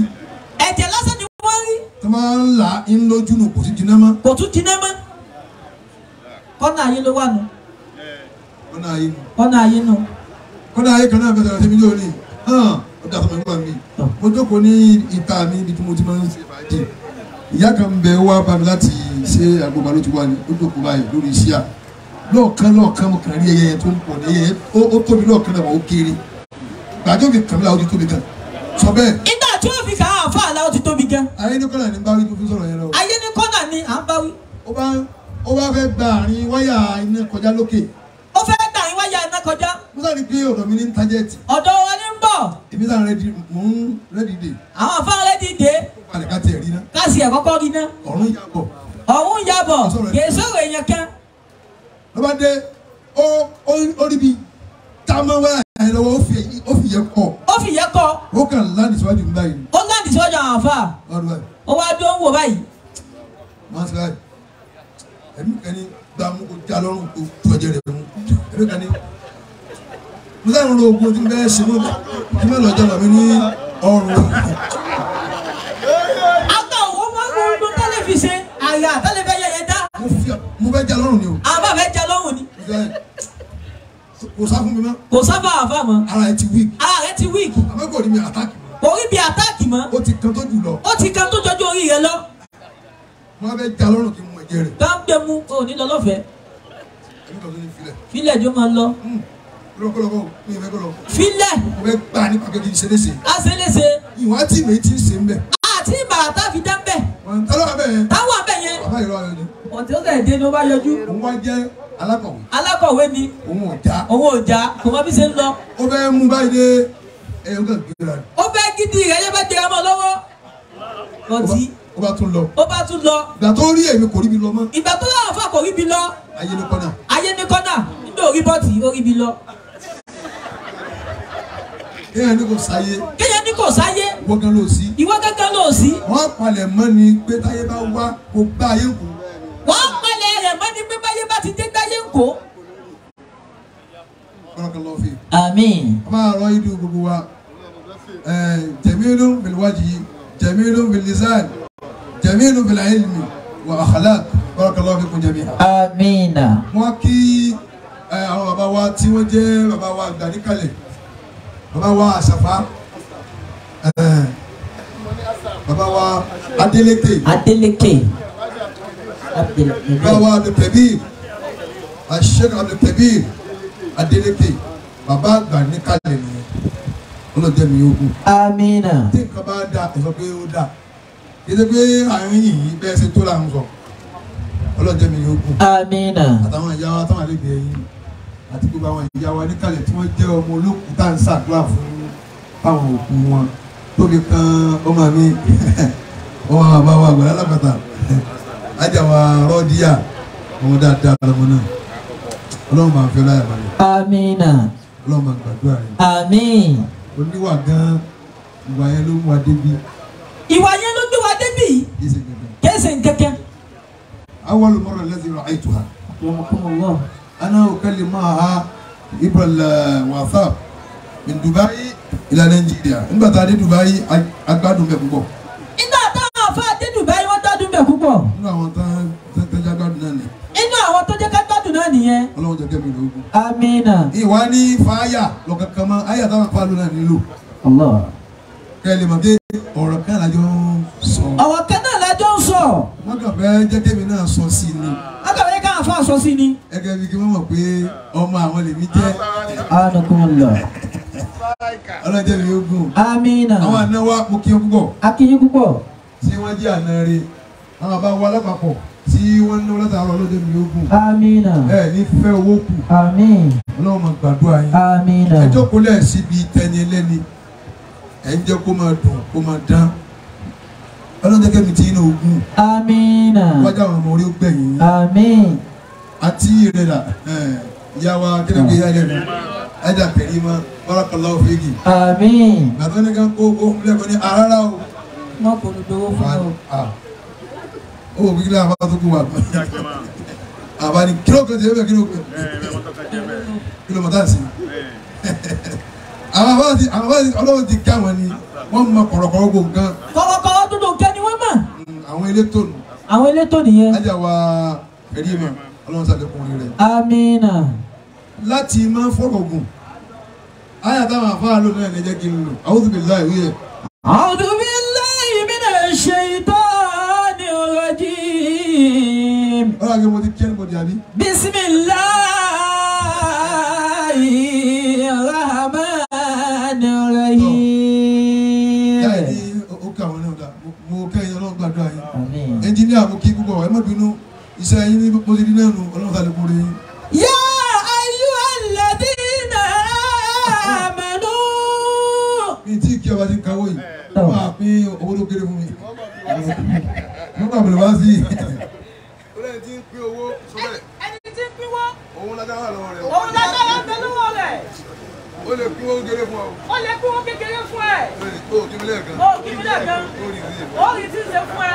Ẹ̀jẹ̀ lásán ni wọ́n rí. Tábà wà là ń lójú nù kò sí jiná mọ́. Kò tún jiná mọ́. Kọ́nà ayé ló wà nù. Kọ́nà ayé nù. Kọ́nà ayé nù. Kọ́nà ayé kan náà fẹsẹ̀ ó dà sọmọ nígbà mi mo jókòó ní ìta mi ibi tí mo ti máa ń ṣe fàájì ìyá kan ń bẹ wá bá mi láti ṣe àgbọ̀gbà ló ti wá ní ó jókòó báyìí lórí iṣẹ́ à lọ́ọ̀kan lọ́ọ̀kan mo kàn rí ẹyẹ yẹn tó ń pọ̀ ní ẹyẹ ó ó tóbi lọ́ọ̀kan náà wọ́n ó kéré. Gbàjọ́ mi kàn mí láwọn ó ti tóbi gan. Sọ bẹ́ẹ̀. Ìgbà tí wọ́n fi kà á fà láwọn ti tóbi gan. Ayé ní kọ́nà ní báwí tó fi sọ̀rọ̀ yẹn lọ. ayé ní kọ́nà ni à ń báwí ó bá ó bá fẹ́ gba àárín wáyà iná kọjá lókè. Ó fẹ́ gbà yín wáyà iná kọjá. Mo sáré pé ọ̀dọ̀ mi ní tájẹ́ẹ̀tì ọ̀dọ̀ wa ní ń bọ̀. Èmi sáré rẹ́dí mò ń rẹ́dí dè. Àwọn dìde balẹ̀ ká tiẹ̀ rí ná. Káàsì ẹ̀ kọ́kọ́ rí ná. Ọ̀run yabọ̀ kì í sọ̀rọ̀ èèyàn kan ló bá dé ó ó rí bi wáyà yẹn lọ́wọ́ ó fi yẹ kọ́. Ó fi yẹ kọ́. Ó kàn láǹdì síwájú mi báyìí. Ó láǹdì síwájú àwọn báyìí. Ó wá dó ń wò báyìí. Wọ́n ti báyìí. Ẹ̀mí kan ní gbà mú kó já lọ́rùn kó ẹ̀jẹ̀ rẹ̀ mú. Ẹ̀mí kan ní mo sáré ń lo oògùn tí mo fẹ́ ṣe lónìí kí ọjọ́ lọ mi ní ọrùn àgbà òwò máa ń wo tẹlifíṣẹ àyà tẹlifíṣẹ yẹn dá? Mo fi mo fẹ́ já lọ́rùn ni o. Àwọn bá fẹ́ jẹ lọ́hùn ni. Kò sá fún mi mọ́. Kò sábà àfà mọ́. Ara ẹ ti weak. Ara rẹ ti wíìkì àmọ́ kò rí mi àtàkì kò rí bí àtáàkì mọ́. Ó ti kan tó jù lọ. Ó ti kan tó jọjú orí rẹ lọ. Mo fẹ́ já lọ́rùn kí n mọ ẹ̀jẹ̀ rẹ̀. Gbàǹgbẹ mu ò ní lọ lọ́fẹ̀ẹ́. Filẹ̀. Jọ máa lọ. Mi kọ́lọ́ filẹ̀. Mo fẹ́ gbà nípa kékeré ṣe léṣe. Àṣeléṣe ìwà tí mi ti ń ṣe ń bẹ̀. Àti bàtà fi dá bẹ́ẹ̀ wọn tẹ́lọ̀ abẹ́ yẹn. Táwọn abẹ yẹn? Bàbá ìrọ̀ ayọ̀ ni ọ̀tí ó sẹ̀ dé ní ó bá yọjú. Òun wá jẹ́ alákọ̀wé. Alákọ̀wé ni. Òun ò já. Òun ò já. Kò mọ bí ṣe ń lọ. Ó fẹ́ mú báyìí dé ẹ̀yọ́ kan gbéra rẹ̀. Ó fẹ́ gidi rẹ̀ yẹ́ fẹ́ dira mọ́ lọ́wọ́. Ọtí ó bá tún lọ. Ó bá tún lọ. Ìgbà tó rí èmi kò rí mi lọ mọ́. Ìgbà tó yà fà kò rí bi lọ ayé ló kọ́nà ayé ní kọ́nà nígbà orí bọ́ọ̀tì ó rí bi lọ kéèyàn ní kò sáyé. Kéèyàn ní kò sáyé. Wọ́n gan ló sí. Ìwọ gángan ló sí. Wọ́n palẹ̀ mọ́ ni pé táyé bá wá kó bá ayé kù. Wọ́n pẹ̀lẹ́ rẹ̀ mọ́ ní pé báyé bá ti dé gbáyé ń kó. fi. Àmín. A máa rọ ìlú gbogbo wa. Jẹ̀mílù bìlwájì jẹ̀mílù bìlìsàn jẹ̀mílù bìlàyìlmi wà àkàlà kọ́nà kan lọ́ọ́ fi kún jẹ̀mí. àmín. Wọ́n kí àwọn bàbá wa tí wọ́n jẹ́ bàbá wa àgbà níkàlẹ̀ bàbá wa àṣàfà bàbá wa adélékè Adeleke. Bàbá wa abdulkabir abdulkabir adélékè bàbá àgbà nìyẹn mi yóò kú. Àmín tí nǹkan bá dà ẹ sọ pé ó kí ṣe pé àárín yìí bẹ́ẹ̀ ṣe tó là ń sọ. Ọlọ́jẹ́ mi yóò kú. Àmín àtàwọn ìyá wa táwọn àlejò ẹ̀yìn àti gbogbo àwọn ìyá wa níkàlẹ̀ tí wọ́n jẹ́ ọmọ olókùú tá à ń ṣàdúrà fún àwọn òkú wọn tóbi kan ọmọ mi ọmọ bàbá wa àgbàlá lápàtà ajá wa rọ́ọ̀díà ọmọ dáadáa lọmọ náà ọlọ́run máa ń fẹ́ láyà balẹ̀ àmín ọlọ́run máa ń gbàdúrà rẹ̀ àmín. oníwà gan ìwà yẹn ló ń wa débi ìwà yẹn ló gbé wa débi ṣe gbẹgbẹ. kéésì nkẹkẹ. awal mọ́rọ̀ lẹ́sìn rẹ̀ àìtúhà. Rahmatullah. أنا أكلمها إبر الواتساب من دبي إلى نيجيريا nígbà tá a dé Dubai a gbádùn bẹ́ẹ̀ púpọ̀ iná táwọn afa dé Dubai wọ́n gbádùn bẹ̀ púpọ̀ nínú àwọn tán tán tán já gbádùn náà ni inú àwọn tó jẹ́ ká gbádùn náà nìyẹn. ọlọ́run jẹ́ kẹ́mi lógún. amina ìwà ní fàáyà lọ́kàkàn mọ́ àyà táwọn apáàlú náà nílò allah. kẹ́lẹ́ mọ̀ pé ọ̀rọ̀ kan lájọ ń sọ. àwọn kan náà lájọ ń sọ wọ́n kàn fẹ́ jẹ́ kẹ́mi náà sọ sí i ni akọ̀wé ká àfa sọ sí ni. gẹ́gẹ́ bí kí wọ́n mọ̀ pé ọmọ àwọn lèmi jẹ́. Anakunla ọlọ́run jẹ́ mi lógún. amina. Àwọn àna wa mo kí wọn púpọ̀. Akínyín púpọ̀. Tí wọ́n jẹ́ àna rẹ̀ àwọn àbá wa lápapọ̀ tí wọ́n ń náwó látàárọ̀ ọlọ́jọ́ mi lógún. amina. Ẹ ní fẹ́ owó kù. Amin. Ọlọ́run máa gbàdúrà yín. amina. Ẹ jókòó lẹ̀ síbi tẹni ẹlẹ́ni. Ẹ̀ ń jẹ́ kó máa dùn kó máa dán. Ọlọ́run jẹ́ kẹ́mi tí inú ogun amina. Wájú àwọn ọmọ orí ó gbẹ̀yìn. Amin àti ìrẹ̀là ìyá wa kílódé ìyá rẹ̀ ẹ̀dà kẹ̀rí mọ́ barakallahu fiki. amin. gbàtọ́ ní ká kó ohun lẹ́kọ̀ọ́ ní àrárá o. wọn kò ní gbowó fún ọ. ó wò kíkílẹ̀ àbá tó kú wa. àbá ni kíló kan ti ẹ̀bẹ̀ kíló kan kíló mọ̀ táà sí. àwọn àbá ti àwọn àbá ti ọlọ́run ti ká wọn ni wọ́n mọ kọ̀rọ̀kọ̀rọ̀ gbò nǹkan kọ̀wọ̀kọ̀wọ̀ dúdú kẹ́ni wọ́n mọ̀. àwọn elétò nù. àwọn elétò nìyẹn. ajá wa kẹ̀rí mọ́ ọlọ́run sàlékún rẹ̀. amina. láti máa fọ̀rọ̀ gùn àyà táwọn afárá ló náà lè jẹ́ kí n lò a'udhu billahi ìwé yẹn. a'udhu billahi minash shaitani rajim. ọ̀rọ̀ àgbẹ̀ mo ti kí ẹni bọ̀dì àbí. bisimilahi rahmani rahim. táyà ní ó kà wọ́n náà dá mo kẹ́yìn ọlọ́run gbàdúrà amin. ẹnjìníà mo kí púpọ̀ ẹ má bínú iṣẹ́ yín ní bó ti ọlọ́run sáré kúrò yín. yá ayú alladina amanu. mi tí kí ọba ti ń yìí wọ́n máa pín owó tó kéré fún mi nígbà mìíràn wá sí. olóyè tí ń pín owó sọ́bẹ̀. ẹni tí ń pín wọ́. òun lágbára lọ́wọ́ rẹ̀. òun lágbára ń lọ́wọ́ rẹ̀. ó lè pín owó kékeré fún ọ. ó lè pín owó kékeré fún ẹ. o kí mi lẹ́ẹ̀kan. o kí mi lẹ́ẹ̀kan. o rí ti ṣe fún ẹ.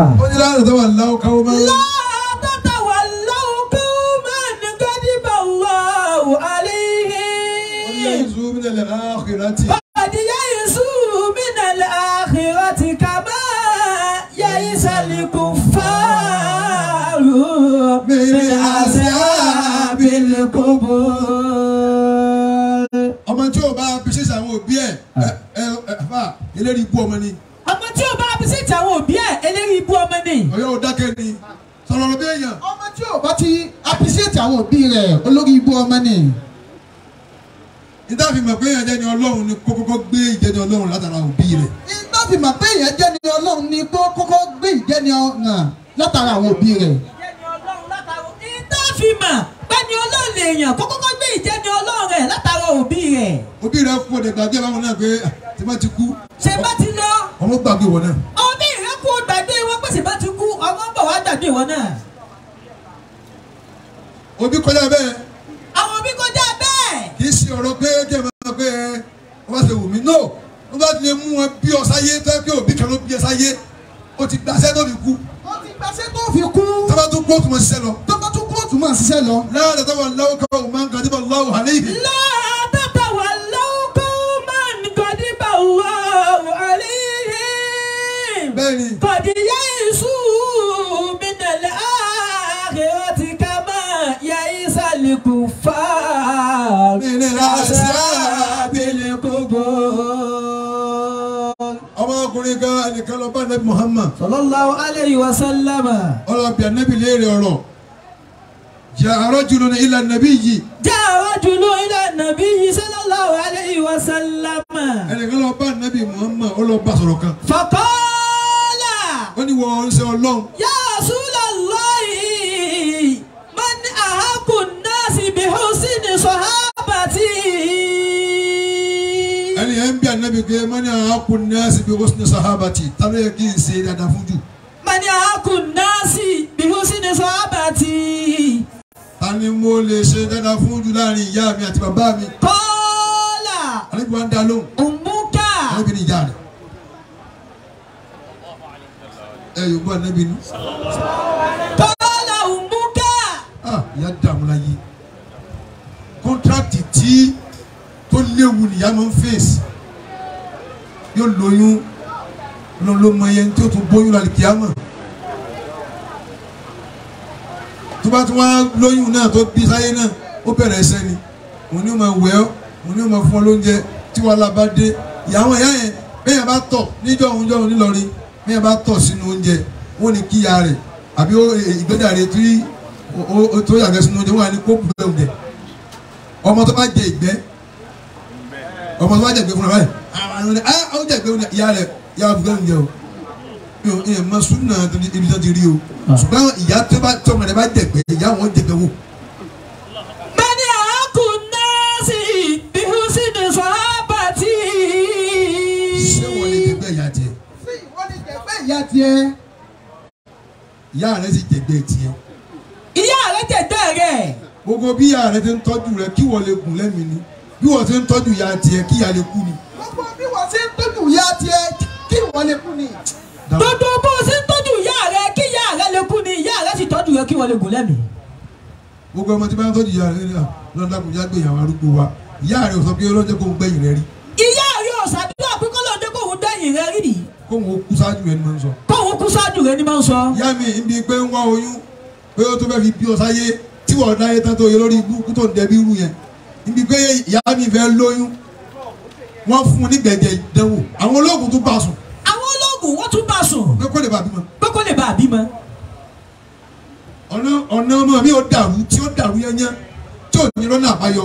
Ah. ó ní láàárín tó wà láwọ káwọ máa ń. látọ̀tà wà láwọ káwọ máa ń nìkan dìbò wà ó àlìyé. ó ní yẹn zuu mi nàlẹ́ àkìrátì. bàdí yẹn zuu mi ọmọ tí o bá fi ṣe sàwọn òbí ẹ̀ ẹ ẹ ẹ fà eléyìí bú ọmọ ni ọmọ tí o bá bí sí ìtàwọn òbí ẹ eléyìí ibú ọmọ ni. ọyọ ò dákẹ́ ni sọ̀rọ̀ ló bí èèyàn. ọmọ tí ò bá ti appreciate àwọn òbí rẹ̀ olórí ibú ọmọ ni ìdáàfin mọ̀ pé èèyàn jẹ́ ni ọlọ́run ni kó kọ́kọ́ gbé ìjẹ́ ni ọlọ́run látara òbí rẹ̀. iná fi mọ̀ pé èèyàn jẹ́ ni ọlọ́run ni kó kọ́kọ́ gbé ìjẹ́ni ọ̀ràn látara àwọn òbí rẹ̀ ìjẹni ọlọ́run látara pẹ́ni ọlọ́run lèèyàn kó kọ́kọ́ gbé ìjẹni ọlọ́run rẹ̀ látara òbí rẹ̀. òbí rẹ̀ kú ọ̀dẹ̀ gbàgbé báwọn náà pé ah, tí wọ́n ti kú ṣe bá ti lọ ọmọ gbàgbé wọn náà. òbí rẹ̀ kú gbàgbé wọn pé ṣe bá ti kú ọmọ bọ̀ wá gbàgbé wọn náà. òbí kọjá bẹ́ẹ̀ àwọn òbí kọjá bẹ́ẹ̀. kì í ṣe ọ̀rọ̀ pé kí ẹ máa pé bá ṣe wù mí no wọ́n bá ti lè mú wọn bí ọ sáyé tó yẹ kí òbí kan ló bí ẹ sáyé ó ti gbàṣẹ́ tó fi kú ó ti gbàṣẹ́ tó fi kú tábà tó kú ó tún mọ̀ ṣiṣẹ́ lọ. tó bá tún máa ṣiṣẹ́ lọ. láàárín tó wà lọ́wọ́ kọ́ ọ̀ máa ń gàdíbà lọ́wọ́ àlẹ́ yìí. láàárín tó wà lọ́wọ́ kọ́ ọ̀ máa ń gàdíbà lọ́wọ́ àlẹ́ yìí. bẹ́ẹ̀ni. kọ̀díyà ìṣú mi nàlẹ́ àárẹ̀ ó ti ká máa yẹ ìsàlẹ̀ kù fà. mi ni làásà bílẹ̀ gbogbo. ọmọkùnrin kan ẹnìkan lọ bá Nabi Muhammad. sallallahu alayhi wa sallama. ọlọ́ọ̀bì ànábì léèrè ọ̀rọ̀. jẹ́ àrọ́jùlọ ní ilẹ̀ nẹ́bí yìí جاء رجل إلى النبي صلى الله عليه وسلم ẹnìkan lọ bá nẹ́bí Muhammad ó lọ bá sọ̀rọ̀ kan فقال ó ní wọ́n ń ṣe ọlọ́run يا رسول الله من أحق الناس بحسن صحابتي ẹni yẹn ń bí ànẹ́bí pé mọ́ni àákùn nẹ́ẹ̀sì bí wọ́n ní sàhábàtì tàbí yẹ kí n ṣe dáadáa fún jù من أحق الناس بحسن صحابتي ta ni mo lè ṣe dáadáa fún jù láàárín ìyá mi àti bàbá mi. kọ́lá. àlejò wa ń dá lóhùn. òmùká. àlejò ni ìyá rẹ̀. ẹ yóò gbọ́ ànábì ni. kọ́lá òmùká. Ah, ìyá dààmú la yé kọ́ńtrákìtì tí tó léwu nìyá máa ń fèsì yóò lóyún ló ló mọ iye tí tún bóyún lálẹ́ kìá mọ̀. Tó bá tún wá lóyún náà tó bí sáyé náà ó bẹ̀rẹ̀ ẹsẹ̀ ni. Òun ni ó máa wẹ̀ ọ́ òun ni ó máa fún ọ lóúnjẹ tí wàhálà bá dé. Ìyàwó ìyá yẹn bẹ́ẹ̀ bá tọ̀ níjọ́ òun jọ́ òun nílọrin bẹ́ẹ̀ bá tọ̀ sínú oúnjẹ wọ́n ní kíya rẹ̀ àbí e- ìgbẹ́dàrẹ́ tí tó yàgbẹ́ sínú oúnjẹ wọ́n á kó bùrẹ̀ oúnjẹ ọmọ tó bá jẹ ìgbẹ́ ọmọ tó bá jẹ ìgbẹ́ fúnra báyìí àwọn ọmọ ní ah ó jẹ ìgbẹ́ rẹ̀. Ò ẹ mọ súnà ibi tó ti rí o ṣùgbọ́n ìyá tó bá tọmọ rẹ̀ bá jẹ ìgbẹ́ ìyá wọn jẹ ìgbẹ́ wò Mani akun nasi bi husni sahabati. ṣé wọ́n lè ìyá tiẹ̀ sí ìwọ ni jẹ̀gbẹ́ ìyá tiẹ̀. ìyá rẹ̀ sì jẹ ìgbẹ́ tiẹ̀ Ìyá rẹ̀ jẹ̀dẹ̀ rẹ̀. gbogbo bí ìyá rẹ̀ ti ń tọ́jú rẹ̀ kí wọ́n lè gùn lẹ́mìí ni bí wọ́n ti ń tọ́jú ìyá tiẹ̀ kí ìyá lè kú ni. gbogbo bí wọ́n ṣe ń tọ́jú ìyá tiẹ̀ kí ìwọ lè kú ni. Gbogbo bó o ṣe ń tọ́jú ìyá rẹ̀ kí ìyá rẹ̀ lè kú ni ìyá rẹ̀ sì tọ́jú rẹ̀ kí wọ́n lè gùn lẹ́mìí. gbogbo ọmọ tí bá ń tọ́jú ìyá rẹ̀ nílẹ̀ lọ́dà kò já gbé ìyàwó arúgbó wa ìyá rẹ̀ ò sọ pé ọlọ́jọ́ kó ń gbẹ̀yìn rẹ̀ rí Ìyá rẹ̀ ò ṣàdúrà pé kọ́ lóde kóhun dẹ́yìn rẹ̀ rí. kó ń kú sáájú rẹ̀ ni mo ń sọ. Kóhun kú ṣáájú rẹ̀ ni máa ń sọ. ìyá mi ń bi pé ń wá oyún pé ó tó fẹ́ fi bí ọ sáyé tí wọ́n dáyé tán tó yẹ lórí ibú tó ń dẹbi irú yẹn ń bi pé ìyá mi fẹ́ lóyún wọ́n fún un ní gbẹ̀jẹ̀ ìdánwò àwọn olóògùn tó bá sùn Àwọn ológun wọ́n tún bá sùn. Pé kó lè bá bímọ. Pé kó lè bá bímọ. ọ̀nà ọ̀nà ọmọ mi ò dàrú tí ó dàrú yẹnyẹn tí ò ní lọ́nà àbáyọ.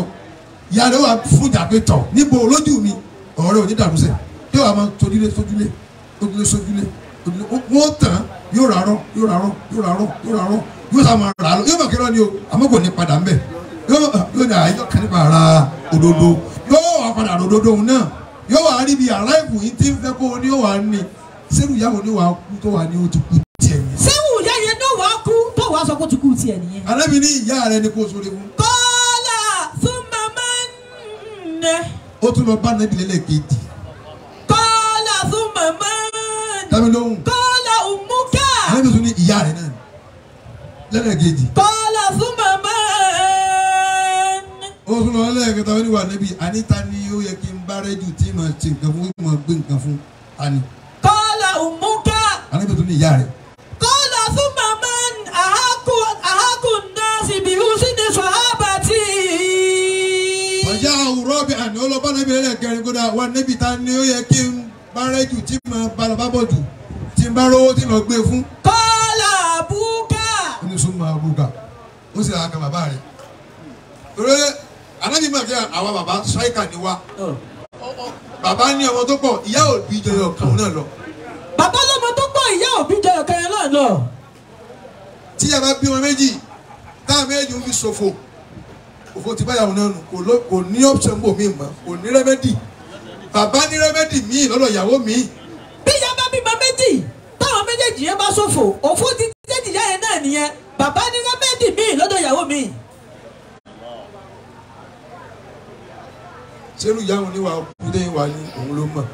Ìyá rẹ̀ wà fún ìjàpẹ́ tọ̀ níbo lójú mi? Ọ̀rọ̀ rẹ̀ ò ní dàrú sẹ̀. Tí wàá máa tojúlé sójúlé ojúlé sójúlé wọ́n tàn yóò rárọ̀ yóò rárọ̀ yóò rárọ̀ yóò rárọ̀ yóò sá máa rà á lọ. Yóò máa kẹ́rọ̀ ni o? Àmọ́ kò ní padà ńbẹ̀. Yóò yóò ní àyè kan nípa ara òdodo. Yóò wà padà òdodo náà. Yóò wà rí yìí tí ń fẹ́ kó o ní ó wà ní sẹ́rù ìyàwó ni wàá kú tó wà ní o ti kú tiẹ̀ yẹn. Sẹ́wù ìyá yẹn náà wàá kú tó wàá sọ pé ti kú tiẹ̀ nìyẹn. alábi ní ìyá rẹ ni kò sóre fún. Kọ́lá fún màmá nẹ. ó tún lọ bá nàbí lẹ́lẹ́kejì Kọ́lá fún màmá nẹ. dábì lóhùn Kọ́lá òmùká. alábi tún ní ìyá rẹ náà ni lẹ́lẹ́kejì Kọ́lá fún màmá ó tún lọ lẹ́lẹ́kẹta ó ní wà níbi àníta ni ó yẹ kí n bá rẹ́jù tí mà ṣe nǹkan fún mà gbé nǹkan fún ani Kọ́lá alábi tún ní ìyá rẹ. Kọ́lá fún màmá nẹ. Àhákù àhákù náà sì bí húsí ní sọ̀hábàtì. ọjà àwùrọ̀ bí àná ó lọ bá nàbí lẹ́lẹ́kẹrin kódà wà níbi ta ni ó yẹ kí n bá rẹ́jù tí mà bá lọ bá bọ̀ jù tí n bá rówó tí lọ gbé fún. Kọ́lá àbúkà. ó ní súnmọ́ àbúkà ó sì rà kan bàbá rẹ̀ torí alábi máa kí àwa bàbá ṣáìkà ni wá bàbá ní ọmọ tó pọ̀ ìyá òbí jẹyọ kan náà lọ Bàbá lọ́mọ tó gbọ́ ìyá òbí jẹ́ ọ̀kẹ́yẹ náà tí yàrá bí wọn méjì táwọn méjì ń fi ṣòfò. Òfò tí báyàwó náà nù. Kò ní option bò mí mọ́. Kò ní rẹ́mẹ́dì bàbá ní rẹ́mẹ́dì míì lọ́dọ̀ ìyàwó míì bí ìyá bá bímọ méjì táwọn méjèèjì yẹn bá ṣòfò òfò ti jẹ́jì ìyá yẹn náà nìyẹn. Bàbá ní rẹ́mẹ́dì míì lọ́dọ̀ ìyàwó mi. sẹ́rù ìyáwó níwà kúndé wà ní òun ló mọ̀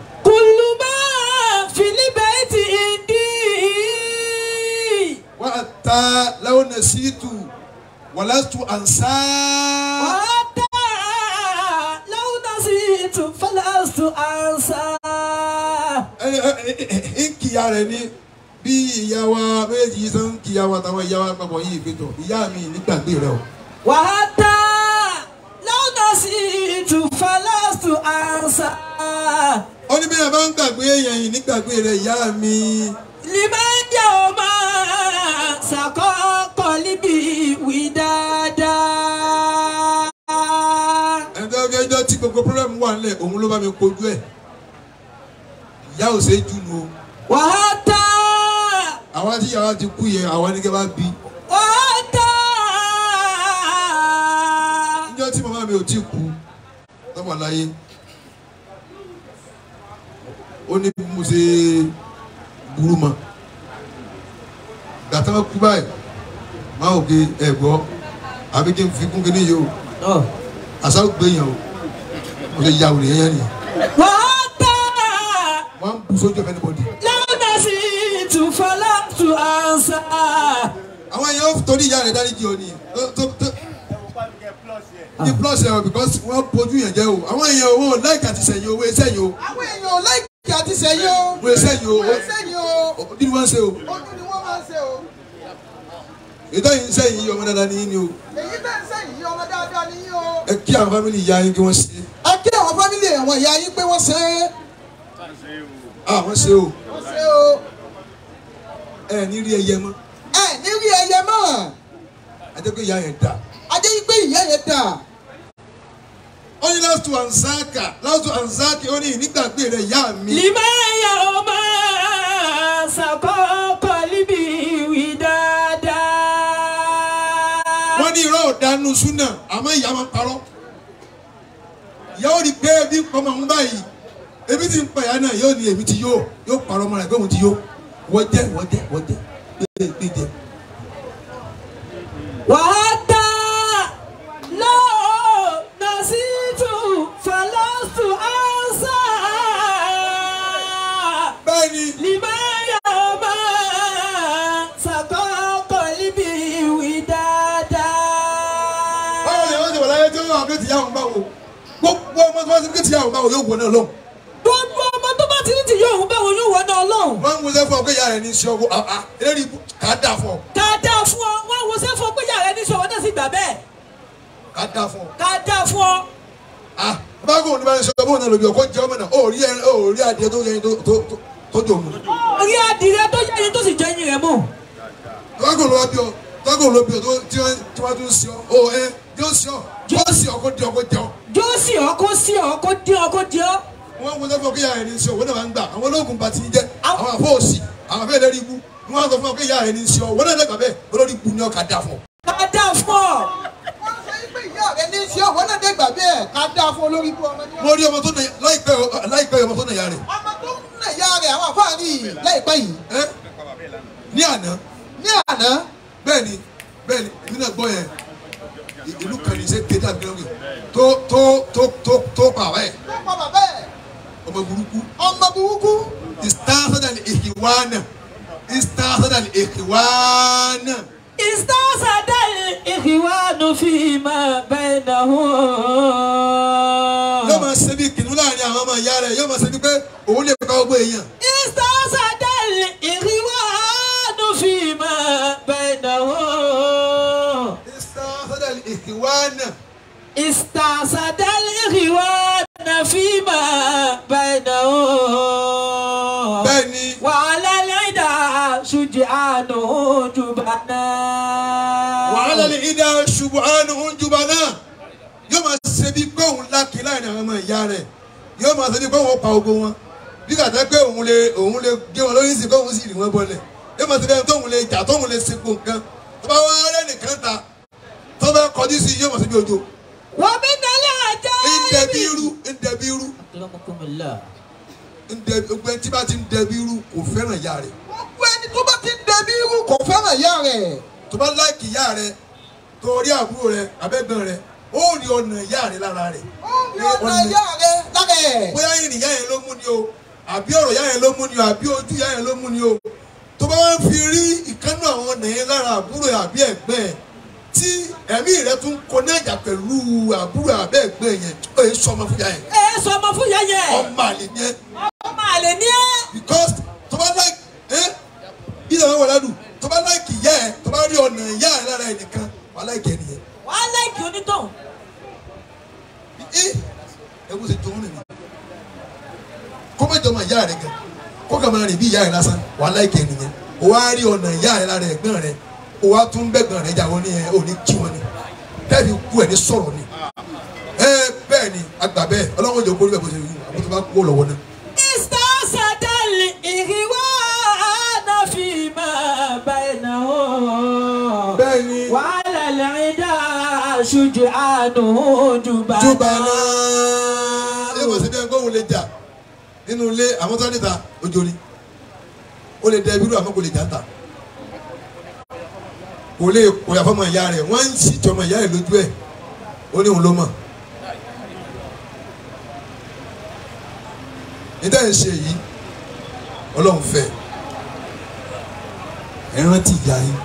wà á ta láwọn náà sí tù wàlásù ànsá ọ̀tá lọ́wọ́dà sí ìtù fọlọ́sù ànsá. ń kìyà rẹ̀ ní bí ìyá wa méjì sàn ń kìyà wa táwọn ìyá wa papọ̀ yìí gbẹ̀tọ̀ ìyá mi nígbàgbé rẹ o. wàhátà lọ́wọ́dà sí ìtù fọlọ́sù ànsá. ó ní bẹ́ẹ̀ bá ń gbàgbé èèyàn yìí nígbàgbé rẹ ìyá mi. limanja ọmọ dáadáa. ẹ̀ńtẹ́ ọjọ́ ẹjọ́ tí gbogbo pírọ́lẹ́mù wà nílẹ̀ òun ló bá mi kojú ẹ̀. ìyá ò ṣe é jù nù o. wàhátà àwa tí ìyàwó ti kú yẹn àwa ní kẹ́ bá bí. wàhátà. níjọ́ tí màmá mi ò tí kú lọ́wọ́ láyé. ó ní bí mo ṣe burú mọ́. Wọn kú báyìí máa ò ké ẹ̀ gbọ́ àbí kí n fi kún kí ní yìí o. àṣà gbẹ̀yàn o. mo ṣe ya òrè yẹn nìyẹn. wọ́n á bu sójú ọ̀fẹ́ níbọ̀dì. lọ́nà sí ìtúfọlá tu ànsá. àwọn èèyàn torí ìyá rẹ̀ dáríjì ọ tó- ní plus ẹ̀ o because wọ́n bójú yẹn jẹ́ o àwọn èèyàn wọn ò láìka ti sẹ̀yìn owó ẹsẹ̀ yìí o àwọn èèyàn ò láìkí àti sẹ́yìn o. owó ẹsẹ̀ yìí o wọ́n sẹ́yìn o. o kí ni wọ́n ń ṣe o ojú ni ètò yìí ń sẹ́yìn yìí ọmọ dáadáa ní yín ni o èyí bẹ́ẹ̀ ń sẹ́yìn yìí ọmọ dáadáa ni yín o. ẹ kí àwọn fámìlì ìyá yín kí wọ́n ṣe ẹ kí àwọn fámìlì àwọn ìyá yín pé wọ́n ṣe é. àwọn ṣe o wọ́n ṣe o. ẹ ní rí ẹyẹ mọ́ ẹ ní rí ẹyẹ mọ́. pé ìyá yẹn dà ajé pé ìyá yẹn dà. ó ní láti ànsáàkà láti ànsáàkì ó ní ìnígbàgbé rẹ ìyá mi yawma sakoko libi gbádùn súnà àmọ́ ìyá máa ń parọ́ ìyá ó rí pé ebi ń pọmọ ń báyìí ebi ti ń pa ìyá náà yóò ní èmi ti yóò yóò parọ́ ọmọ rẹ̀ pé òun ti yóò wọ́jẹ́ wọ́jẹ́ wọ́jẹ́ gbé gbé jẹ. wàhálà. Gbogbo ọmọ tí wọ́n ti pé tìyá òun báwo yóò wọ náà lọ́hùn. gbogbo ọmọ tó bá ti ní ti yóò bá wọn yóò wọ náà lọ́hùn. wọ́n ń wọlé fún ọ pé ìyá rẹ̀ ní ọwọ́ àá eléyìí kà á dà fún ọ ká dá fún ọ wọn wo sẹ́fọ́ pé yàrá ẹni sọ̀rọ̀ náà sì gbà bẹ́ẹ̀ kà á dà fún ọ. ká dá fún ọ. ah báwo ni bá ń sọ bóun náà lòdì ọkọ jẹ ọmọ náà ó rí rí adìẹ tó yẹ tó tó tó tó dò mú. orí adìrẹ tó yẹ tó sì jẹ́ ẹyin rẹ̀ mú. tọ́gùn ló wá bí ọ tọ́gùn ló bí ọ tó wọ́n tí wọ́n tún sí ọ ó ẹ yóò sí ọ yóò sí ọ kó di ọ kó jẹ ọ. Jósì ọkọ sí ọkọ dín ọkọ dín ọ. wọ́n wọlé fún ọ kí ìyá rẹ̀ ní í ṣe òwò náà máa ń gbà. Àwọn ológun bá ti ń jẹ àwọn àfọ òsì àwọn afẹ́ lẹ́rìí ibú wọ́n á sọ fún ọ kí ìyá rẹ̀ ní í ṣe òwò náà lẹ́gbàá bẹ́ẹ̀. Olórí ibú ni ọ kà dà fún ọ. ká dá fún ọ. wọ́n sọ pé ìyá rẹ ní í ṣe ọ̀wọ́ náà dé gbà bẹ́ẹ̀. Ká dá fún olórí ikú ọmọ ní. mo rí ọmọ tó nà láìpẹ́ ọmọ tó nà ìyá rẹ̀. Ọmọ tó nà ìyá rẹ̀ àwọn àfáà rí i láìpẹ́ yìí. Ní àná? Ní àná? Bẹ́ẹ̀ ni bẹ́ẹ̀ ni èmi náà gbọ́ yẹn. Ìlú kan ní sẹ́ tàbí lórí tó tó tó tó tó pa bàbá yẹ. tó pa bàbá yẹ. ọmọ burúkú. ọmọ burúkú. istasadal ikiwana istasadal ikiwana. istasadal ikiwana fi ma bainahu. yóò máa ṣe bí kìnnìún láàárín àwọn ọmọ ìyá rẹ̀ yóò máa ṣe bí pé òun lè pa ọgbọ èèyàn. istasadal ikiwana fi ma bainahu. istasadal ikiwana. استعصد الإخوان فيما بينهم bẹ́ẹ̀ ni وعلى العدا شجعان جبنا wàhálà ní ìdá ṣubuhánu oúnjúbà náà yóò máa ṣe bí pé òun lákì láàrin àwọn ọmọ ìyá rẹ̀ yóò máa ṣe bí pé òun pa ogun wọn bí kàtà pé òun lè òun lè gé wọn lórí sí pé òun sì rí wọn bọlẹ̀ yóò máa ṣe bí ẹni tóun lè jà tóun lè ṣe gbogbo nǹkan tó bá wá rẹ́ nìkan ta tó bá kọjú sí yóò máa ṣe bí ojo wọ́n bí dalẹ̀ àjẹ́ ibi. ń dẹbi irú ń dẹbi irú. ń dẹbi ọgbẹ́ tí bá ti ń dẹbi irú kò fẹ́ràn ìyá rẹ̀. gbogbo ẹni tó bá ti ń dẹbi irú kò fẹ́ràn ìyá rẹ̀. tó bá láìkì ìyá rẹ̀ tó rí àbúrò rẹ̀ abẹ́gbọ̀n rẹ̀ ó rí ọ̀nà ìyá rẹ̀ lára rẹ̀. ó rí ọ̀nà ìyá rẹ̀ lára rẹ̀. bóyá ìrìn ìyá yẹn ló mú ni o àbí ọ̀rọ̀ ìyá yẹn ló mú ni o àbí ojú ìyá yẹn ló mú ni o tó bá wá fi rí ìkánú àwọn ọ̀nà yẹn lára àbúrò àbí ẹ̀gbẹ́ tí ẹ̀mí rẹ̀ tún kọ ní àjà pẹ̀lú àbúrò àbí ẹ̀gbẹ́ yẹn ó yẹ sọmọ fún ìyá yẹn. Ẹ sọ ọmọ fún yẹn. Ọmọ àlè yẹn ọmọ àlè ní ẹ. because tó bá láì ẹ́ ìdàgbà wà ládùn tó bá láì kì ìyá ẹ̀ tó bá rí ọ̀nà ìyá ẹ̀ lára ẹ̀ nìkan wà láì kẹ́ nìyẹn. Wàá láìkì onítọ̀hún. ẹ ẹkú ṣe jọ̀wọ́ nìyẹn kó má jọmọ ìyá rẹ gan. Kó kà máa rìn bí ìyá rẹ lásán wà láìkẹ́ nìyẹn. O wá rí ọ̀nà ìyá rẹ lára ẹ̀gbọ́n rẹ o wa tún bẹ̀gbọ̀n rẹ̀ jà wọ́n ní ẹ ò ní kí ni tẹ́ẹ̀fì kú ẹ̀ ní ni ẹ bẹ́ẹ̀ ni àgbà bẹ́ẹ̀ ọlọ́run jẹ́ kórìí bẹ́ẹ̀ bó ṣe yìí àbúrò bá kú lọ́wọ́ náà. mr ìhìwọ́ ànáfì máa bá ẹ̀ o. bẹ́ẹ̀ ni. wàhálà lẹ́yìn dá aṣojú àánú jùbà náà. jùbà náà ṣé mo bí ẹgbẹ́ òun lè jà nínú ilé àwọn tó ń ta òjò ó lè dẹ ibirú àmọ́ kò lè jà ta kò lè kò yà fọmọ ìyá rẹ̀. Wọ́n ń sì jọmọ ìyá rẹ̀ lójú ẹ̀. Ó ní òun ló mọ̀. Níta ẹ̀ ń ṣe yìí ọlọ́run fẹ́. Ẹ rántí ìyá yín.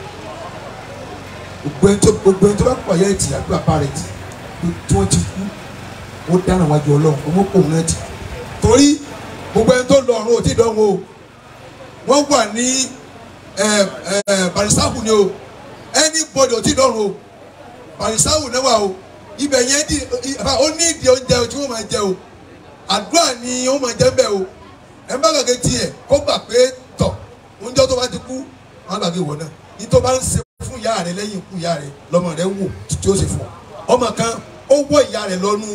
Gbogbo ẹni tó gbogbo ẹni tó bá pọ̀ ìyá ẹ̀ tì àbí bàbá rẹ̀ tì tí wọ́n ti kú ó dáná wájú ọlọ́run ọmọ kò ń rántí torí gbogbo ẹni tó lọ ọ̀run ò tí ì dánwò. Wọ́n wà ní ẹ ni o anybody ò tí dọ̀rùn o. Pàrísáwù náà wà o. Ibẹ̀ yẹn di ó ní ìdí oúnjẹ tí wọ́n máa jẹ o. Àdúrà ni wọ́n máa jẹ bẹ́ẹ̀ o. Ẹ bá gàgé tiẹ̀ kó gbà pé tọ̀ oúnjẹ tó bá ti kú wọn gbàgbé wọ̀ náà. Ní tó bá ń ṣe fún ìyá rẹ lẹ́yìn ikú ìyá rẹ lọ́mọ rẹ wò tí ó ṣe fún ọmọ kan ó wọ ìyá rẹ lọ́nu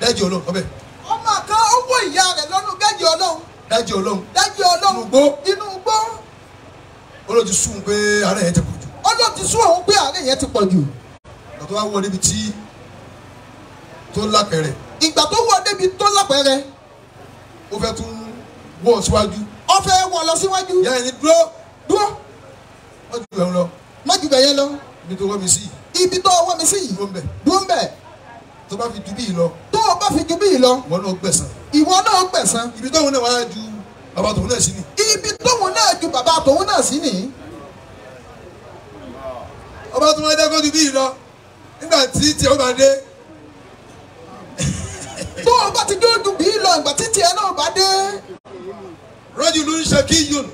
dájú ọlọ́run ọbẹ̀ ọmọ kan ó wọ ìyá rẹ̀ lọ́nu ọlọ́run. Dájú ọlọ́run. Dájú ọlọ́run. Inú igbó. inú ó ti sùn pé ara yẹn ti jù ọlọ́run ti sún òun pé àárẹ̀ yẹn ti pọ̀ jù. Ìgbà tó wá wọ níbi tí tó lápẹ̀rẹ̀. Ìgbà tó wọ débi tó lápẹ̀rẹ̀. Ó fẹ́ tún wọ̀ síwájú. Ó fẹ́ wọ̀ lọ síwájú. Ìyá yẹn ni dúró. Dúró. Wọ́n ju ẹ̀rù lọ. Má jù bẹ̀yẹn lọ. Ibi tó wọ́ mi sí. Ibi tó ọwọ́ mi sí. Yìí dúró ń bẹ̀ dúró ń bẹ̀ tó bá fi ju bíi lọ. Tó o bá fi ju bíi lọ. Wọn náà gbẹ̀sán ìwọ náà gbẹ̀san. Ibi tóun náà wá ju bàbá tòun náà sí ni. Ibi tóun náà ju bàbá tòun náà sí nìyí ọba tó máa dẹ́ kó ju bíi lọ nígbà tí tí ó bá dé. Tó o bá ti jó ju bíi lọ ìgbà títí ẹ náà bá dé. Rọ́jù ló ń ṣe kí yòn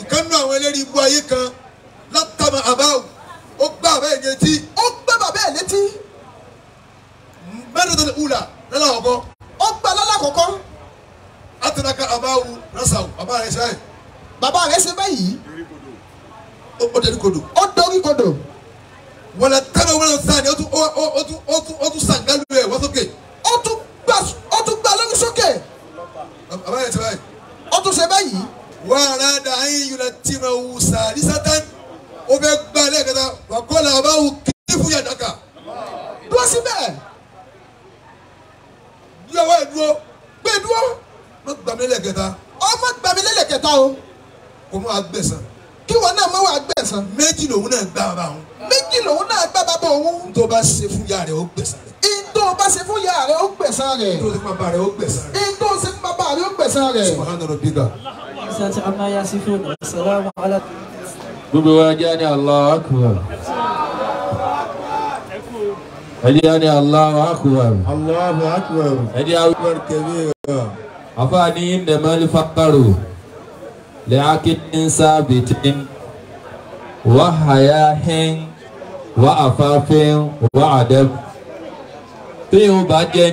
ìkànnì àwọn ẹlẹ́rìí ibú ayé kan látàmà àbáwò ó gbá àbá ẹ̀ létí. Ó gbé bàbá ẹ̀ létí. Mẹ́rin tó lè wúlà lọ́la ọ̀bọ ó gbà lọ́lákọ̀ọ́kọ́ àtànàkà àbáwò rásàwò bàbá rẹ̀ ṣe é bàbá rẹ̀ ṣe báyìí. Ó dẹni kodò ó dorí kodò wọn lè tẹ́lẹ̀ wọn lè sàn ní ó tún ó ó tún ó tún ó tún sàn gálù ẹ̀ wọ́n sókè ó tún gbà ó tún gbà lórí sókè bàbá rẹ̀ ṣe báyìí ó tún ṣe báyìí wọ́n ara dà ayé lè tì máa wù sà ní sátán ó fẹ́ gbà lẹ́ẹ̀kẹta wà kọ́ la àbáwò kí fún yàtàkà dúró síbẹ̀ bí ọwọ́ ẹ̀ dúró gbé dúró má gbà mí lẹ́ẹ̀kẹta ọmọ gbàmí lẹ́lẹ̀kẹta o kò mọ́ agbẹ̀sán kí wọn náà mọ̀ wá gbẹ̀san. Méjì lòun náà gbà bàbá òun. Méjì lòun náà gbà bàbá òun. Tó bá ṣe fún yàrá rẹ̀ ó gbẹ̀sán rẹ̀. Ìtò bá ṣe fún yàrá rẹ̀ ó gbẹ̀san rẹ̀. Tó ṣe fún bàbá rẹ̀ ó gbẹ̀sán rẹ̀. Ìtò ṣe fún bàbá rẹ̀ ó gbẹ̀san rẹ̀. Gbogbo wa jẹ́ ní Allahu Akbar. Ẹ jẹ́ ní Allahu Akbar. Allahu akbar. ẹ jẹ́ àwọn Akbar. Kabira. afaani innamal hayahin wa afafin wa adab tí jẹ́